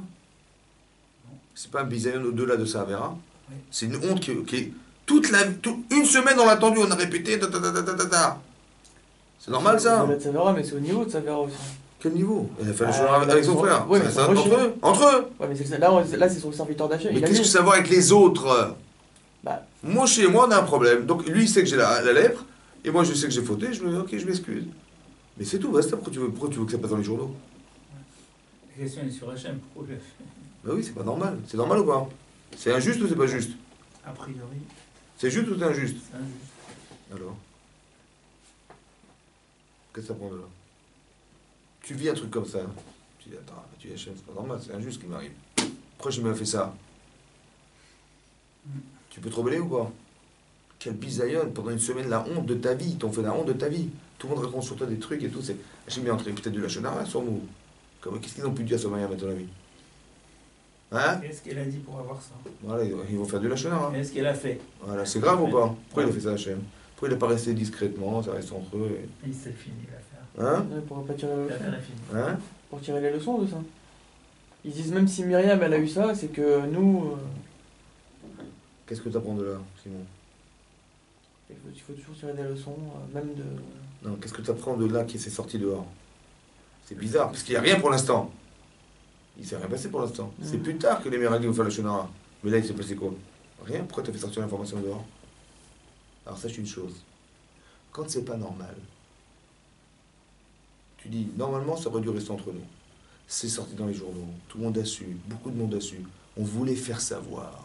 C'est pas un bisayon au-delà de ça, Vera c'est une honte qui, qui est. Toute la, tout- une semaine, on l'a entendu, on a répété. C'est normal ça de Savera, mais c'est au niveau de Savera aussi. Quel niveau? Elle a fait le Ah, choix avec, son frère. ouais, Ça, entre eux Entre eux Ouais, mais c'est là, c'est son serviteur d'achat. Mais Il qu'est-ce que ça va avec les autres? Bah. Moi, chez moi, on a un problème. Donc, lui, il sait que j'ai la, la lèpre. Et moi, je sais que j'ai fauté. Je me dis, ok, je m'excuse. Mais c'est tout, basta. Pourquoi tu, veux, pourquoi tu veux que ça passe dans les journaux? La question est sur Hachem. Pourquoi il a fait? Bah oui, c'est pas normal. C'est normal ou pas C'est injuste ou c'est pas juste A priori, C'est juste ou c'est injuste c'est injuste. Alors Qu'est-ce que ça prend de là Tu vis un truc comme ça. Tu dis, attends, tu es chef, c'est pas normal, c'est injuste ce qui m'arrive. Pourquoi j'ai m'a fait ça Mm. Tu peux te rebeller ou pas Quel bisaïon, pendant une semaine, la honte de ta vie, ils t'ont fait la honte de ta vie. Tout le monde raconte sur toi des trucs et tout. c'est J'ai mis entrer peut-être de la chenara sur nous. Qu'est-ce qu'ils ont pu dire sur Mariam à ton avis Hein Qu'est-ce qu'elle a dit pour avoir ça Voilà, ils vont faire de la chenara. Qu'est-ce qu'elle a fait Voilà, c'est grave ou pas Pourquoi il a fait ça, Hachem Pourquoi il n'est pas resté discrètement, ça reste entre eux et- Il s'est fini l'affaire. Hein Ouais, Pour pas tirer les leçons. L'affaire est finie. Hein Pour tirer les leçons de ça. Ils disent même si Myriam elle a eu ça, c'est que nous. euh, Qu'est-ce que tu apprends de là, Simon il, faut, il faut toujours tirer des leçons, euh, même de. Non, qu'est-ce que tu apprends de là qui s'est sorti dehors? C'est bizarre, parce qu'il n'y a rien pour l'instant. Il s'est rien passé pour l'instant. C'est plus tard que les Meragli vont faire la Shonara. Mais là, il s'est passé quoi? Rien Pourquoi tu as fait sortir l'information dehors? Alors, sache une chose. Quand c'est pas normal, tu dis, normalement, ça aurait dû rester entre nous. C'est sorti dans les journaux. Tout le monde a su. Beaucoup de monde a su. On voulait faire savoir.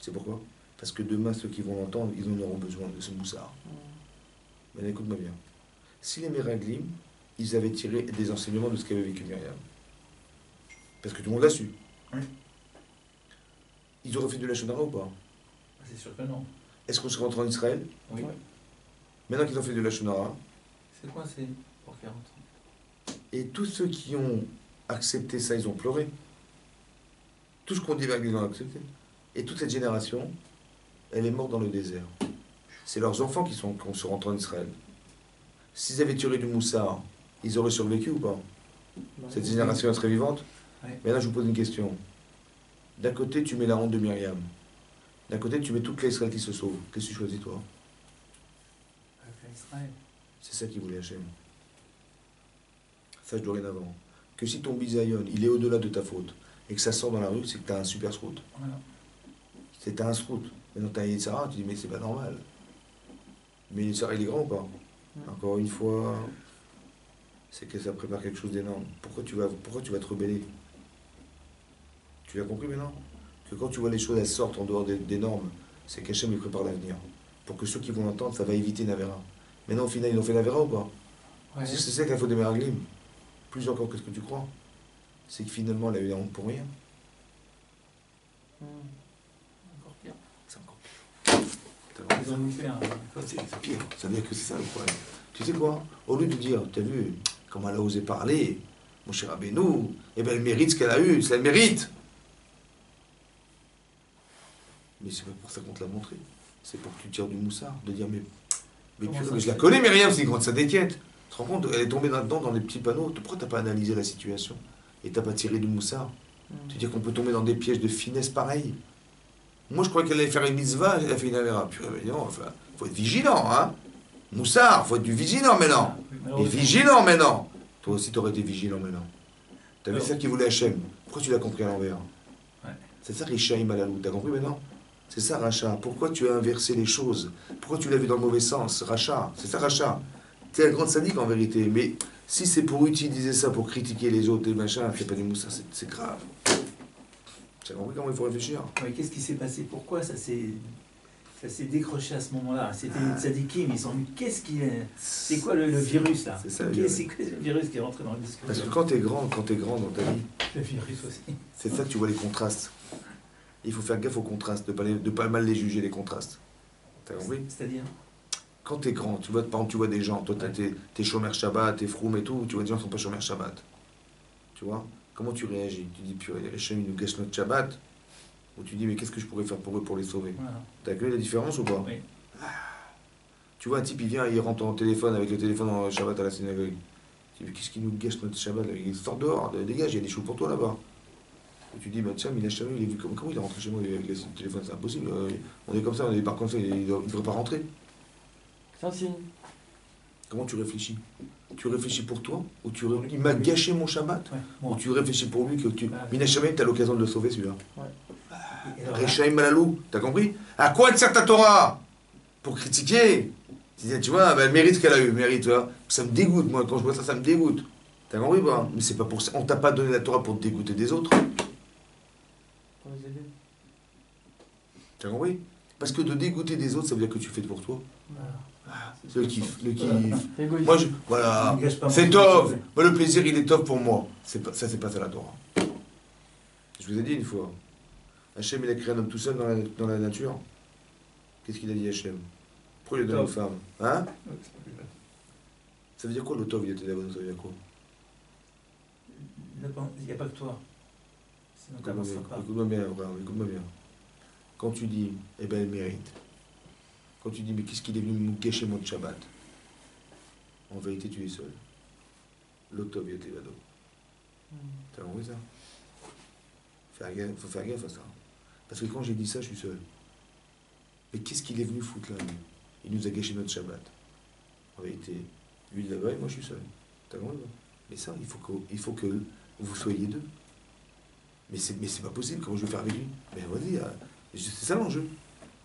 C'est pourquoi? Parce que demain, ceux qui vont l'entendre, ils en auront besoin de ce moussard. Mais écoute-moi bien. Si les Meraglim, ils avaient tiré des enseignements de ce qu'avait vécu Myriam, parce que tout le monde l'a su, Oui. ils auraient fait de la Shonara ou pas? C'est sûr que non. Est-ce qu'on serait rentré en Israël? Oui. Maintenant qu'ils ont fait de la Shonara, C'est quoi c'est pour 40 ans et tous ceux qui ont accepté ça, ils ont pleuré. Tout ce qu'on dit Meraglim, ils ont accepté. Et toute cette génération, elle est morte dans le désert. C'est leurs enfants qui sont, qui sont rentrés en Israël. S'ils avaient tiré du moussard, ils auraient survécu ou pas? Bah, Cette génération elle serait vivante Ouais. Maintenant, je vous pose une question. D'un côté, tu mets la honte de Myriam. D'un côté, tu mets toute l'Israël qui se sauve. Qu'est-ce que tu choisis, toi? C'est ça qu'il voulait Hachem. Sache dorénavant que si ton bisaïon, il est au-delà de ta faute, et que ça sort dans la rue, c'est que tu as un super sroute. Voilà. C'est un sroute. Maintenant, tu as un Yitzhara, tu dis, mais c'est pas normal. Mais Yitzhara, il est grand ou pas? Encore une fois, c'est que ça prépare quelque chose d'énorme. Pourquoi tu vas, pourquoi tu vas te rebeller? Tu l'as compris maintenant Que quand tu vois les choses, elles sortent en dehors des, des normes, c'est qu'Hachem il prépare l'avenir. Pour que ceux qui vont l'entendre, ça va éviter Navera. Maintenant, au final, ils ont fait Navera ou pas Ouais. C'est c'est ça que la faute des Meraglim. Plus encore que ce que tu crois. C'est que finalement, elle a eu la honte pour rien. Hmm. Encore pire. C'est encore pire. Ils ont un- C'est c'est pire, ça veut dire que c'est ça le problème. Tu sais quoi Au lieu de dire, t'as vu comment elle a osé parler, Mon cher Rabbeinu, eh ben, elle mérite ce qu'elle a eu, ça elle mérite. Mais c'est pas pour ça qu'on te l'a montré. C'est pour que tu tires du moussard, de dire mais, mais, purée, ça mais je la connais Myriam, c'est une grande sadéquette. Tu te rends compte, elle est tombée là-dedans dans les petits panneaux. Pourquoi t'as pas analysé la situation Et t'as pas tiré du moussard Mm. Tu dis qu'on peut tomber dans des pièges de finesse pareils Moi je croyais qu'elle allait faire une mitzvah, elle a fait une avéra. Purée, mais non, enfin, faut être vigilant, hein Moussard, faut être du vigilant maintenant. Et vigilant maintenant. Toi aussi t'aurais été vigilant maintenant. Alors. ça qui voulait Hachem? Pourquoi tu l'as compris à l'envers? Ouais. C'est ça Rishaïm Alalou, t'as compris maintenant C'est ça Racha. Pourquoi tu as inversé les choses? Pourquoi tu l'as vu dans le mauvais sens Racha? C'est ça Racha. T'es un grand sadique en vérité, mais si c'est pour utiliser ça pour critiquer les autres et machin, fais pas du moussard, c'est- c'est grave. Tu as compris comment il faut réfléchir? Ouais, Qu'est-ce qui s'est passé? Pourquoi ça s'est ça s'est décroché à ce moment-là? C'était Ah. tzadikim, ils sont dit qu'est-ce qui est c'est quoi le, le virus là? C'est ça, le virus. C'est quoi le virus qui est rentré dans le discours? Parce que quand t'es grand, quand t'es grand dans ta vie, Le virus aussi. c'est ça que tu vois les contrastes. Il faut faire gaffe aux contrastes, de pas, les- de pas mal les juger les contrastes. T'as compris? C'est-à-dire? Quand t'es grand, tu vois, par exemple, tu vois des gens, toi Ouais. t'es, t'es chômeur Shabbat, t'es froum et tout, tu vois des gens qui sont pas chômeurs Shabbat. Tu vois? Comment tu réagis? Tu dis, purée, les Hachem, ils nous gâchent notre Shabbat Ou tu dis, mais qu'est-ce que je pourrais faire pour eux pour les sauver? Voilà. T'as vu la différence ou pas? Oui. Tu vois, un type, il vient, il rentre en téléphone avec le téléphone en Shabbat à la synagogue. Tu dis, mais qu'est-ce qui nous gâche notre Shabbat? Il sort dehors, dégage, il y a des choux pour toi là-bas. Et tu dis, bah tiens, mais il est vu comme, comment il est rentré chez moi avec le téléphone C'est impossible. euh, On est comme ça, on est par comme ça, il ne devrait pas rentrer. C'est un signe. Comment tu réfléchis? Tu réfléchis pour toi Ou tu ré- il m'a gâché mon Shabbat Ouais. Ou tu réfléchis pour lui que tu. Ah. Shabbat, t'as l'occasion de le sauver celui-là. Là, Rechaim Malalou, t'as compris? À quoi te sert ta Torah? Pour critiquer? Tu tu vois, bah, elle mérite ce qu'elle a eu, mérite, tu vois. Ça me dégoûte, moi, quand je vois ça, ça me dégoûte. T'as compris pas? Mais c'est pas pour ça. On t'a pas donné la Torah pour te dégoûter des autres. Pour les aider. T'as compris? Parce que de dégoûter des autres, ça veut dire que tu fais pour toi. voilà. C'est le kiff, le kiff. Moi, je. Voilà. C'est top Moi, le plaisir, il est top pour moi. C'est pas, ça, c'est pas ça la Torah. Je vous ai dit une fois. Hachem, il a créé un homme tout seul dans la, dans la nature. Qu'est-ce qu'il a dit Hachem? Pourquoi il a donné une femme? Hein? Ça veut dire quoi l'autov il était d'abord Ça veut dire quoi? Il n'y a pas que toi. Écoute-moi bien, pas. écoute-moi bien, écoute-moi bien. Quand tu dis, eh ben elle mérite. Quand tu dis, mais qu'est-ce qu'il est venu me gâcher mon Shabbat? En vérité, tu es seul. L'autov il était vado. Mm. T'as compris ça? Faire gaffe, faut faire gaffe à ça. Parce que quand j'ai dit ça, je suis seul. Mais qu'est-ce qu'il est venu foutre là, lui? Il nous a gâché notre Shabbat. En vérité, lui il là-bas et moi je suis seul. T'as compris Mais ça, il faut, que, il faut que vous soyez deux. Mais c'est, mais c'est pas possible, comment je vais faire avec lui? Mais vas-y, euh, c'est ça l'enjeu.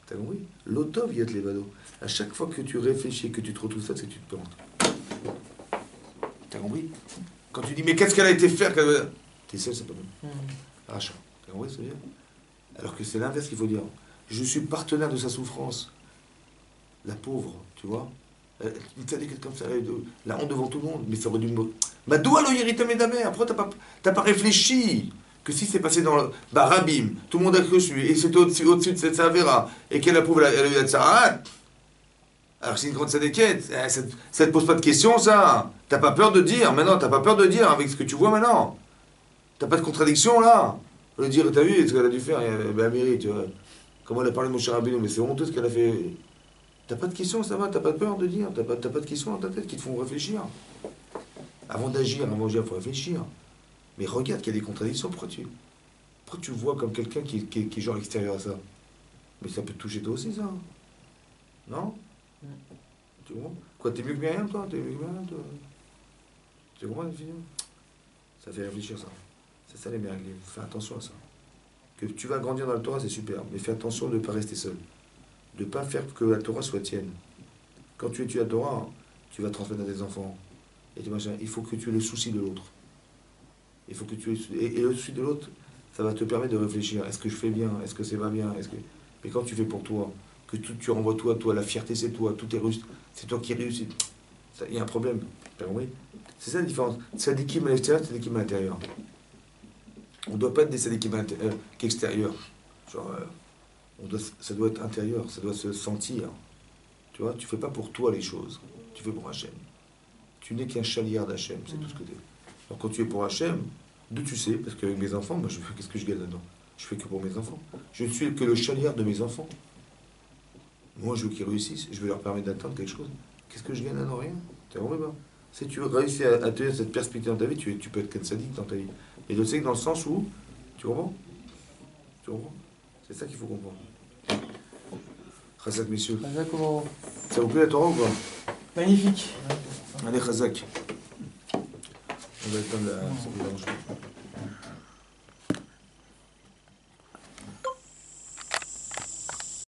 T'as compris? L'autov, il les vados. À chaque fois que tu réfléchis et que tu te retrouves seul, c'est que tu te plantes. T'as compris? Quand tu dis, mais qu'est-ce qu'elle a été faire? T'es seul, c'est pas bon. Mm. Rachat. T'as compris ce que je veux dire? Alors que c'est l'inverse qu'il faut dire. Je suis partenaire de sa souffrance. La pauvre, tu vois? Elle- Il t'a dit quelque comme ça, la honte devant tout le monde, mais ça aurait dû me. Ma doua lo yerita medamer. Après, t'as pas, t'as pas réfléchi? Que si c'est passé dans le. Bah, Rabim, tout le monde a cru et c'était au-dessus, de cette Savera, et qu'elle a prouvé, elle a eu la. Alors, c'est une grande sadéquette. Eh, Ça, ça te pose pas de questions, ça. T'as pas peur de dire, maintenant, t'as pas peur de dire avec ce que tu vois maintenant. T'as pas de contradiction, là. Le dire, t'as vu ce qu'elle a dû faire, ben, Mary, tu vois. Comment elle a parlé de mon cher Rabbeinu, mais c'est honteux ce qu'elle a fait. T'as pas de questions, ça va, t'as pas peur de dire, t'as pas, pas de questions dans ta tête qui te font réfléchir. Avant d'agir, avant d'agir, il faut réfléchir. Mais regarde qu'il y a des contradictions, pourquoi tu, pourquoi tu vois comme quelqu'un qui, qui, qui est genre extérieur à ça? Mais ça peut te toucher toi aussi, ça. Non? Mm. Tu vois Quoi, t'es mieux que Myriam, toi? T'es mieux que Myriam, toi? Tu comprends, Ça fait réfléchir, ça. C'est ça les mères, fais attention à ça. Que tu vas grandir dans la Torah, c'est super, mais fais attention de ne pas rester seul. De ne pas faire que la Torah soit tienne. Quand tu étudies la Torah, tu vas transmettre à tes enfants. Et tu machin, il faut que tu aies le souci de l'autre. Il faut que tu et, souci de l'autre, ça va te permettre de réfléchir. Est-ce que je fais bien? Est-ce que c'est pas bien? Est-ce que... Mais quand tu fais pour toi, que tout, tu renvoies toi, toi, la fierté c'est toi, tout est réussi, c'est toi qui réussis. Il y a un problème. T'as compris C'est ça la différence. Sadikim à l'extérieur, sadikim à l'intérieur. On ne doit pas être des sadikim euh, qu'extérieur. Genre, euh, on doit, ça doit être intérieur, ça doit se sentir. Tu vois, tu fais pas pour toi les choses, tu fais pour Hachem. Tu n'es qu'un chaliard d'Hachem, c'est tout ce que tu es. Alors quand tu es pour Hachem, d'où tu sais? Parce qu'avec mes enfants, moi, je fais qu'est-ce que je gagne là-dedans? Je fais que pour mes enfants. Je ne suis que le chaliard de mes enfants. Moi, je veux qu'ils réussissent, je veux leur permettre d'atteindre quelque chose. Qu'est-ce que je gagne là-dedans? Rien. T'es vraiment pas. Si tu réussis à, à tenir cette perspective dans ta vie, tu, tu peux être qu'un sadique dans ta vie. Et je sais que dans le sens où, tu comprends? Tu comprends? C'est ça qu'il faut comprendre. Chazak, messieurs. Chazak, comment- Ça vous plaît la Torah ou pas? Magnifique. Allez, Chazak. On va éteindre la... ça.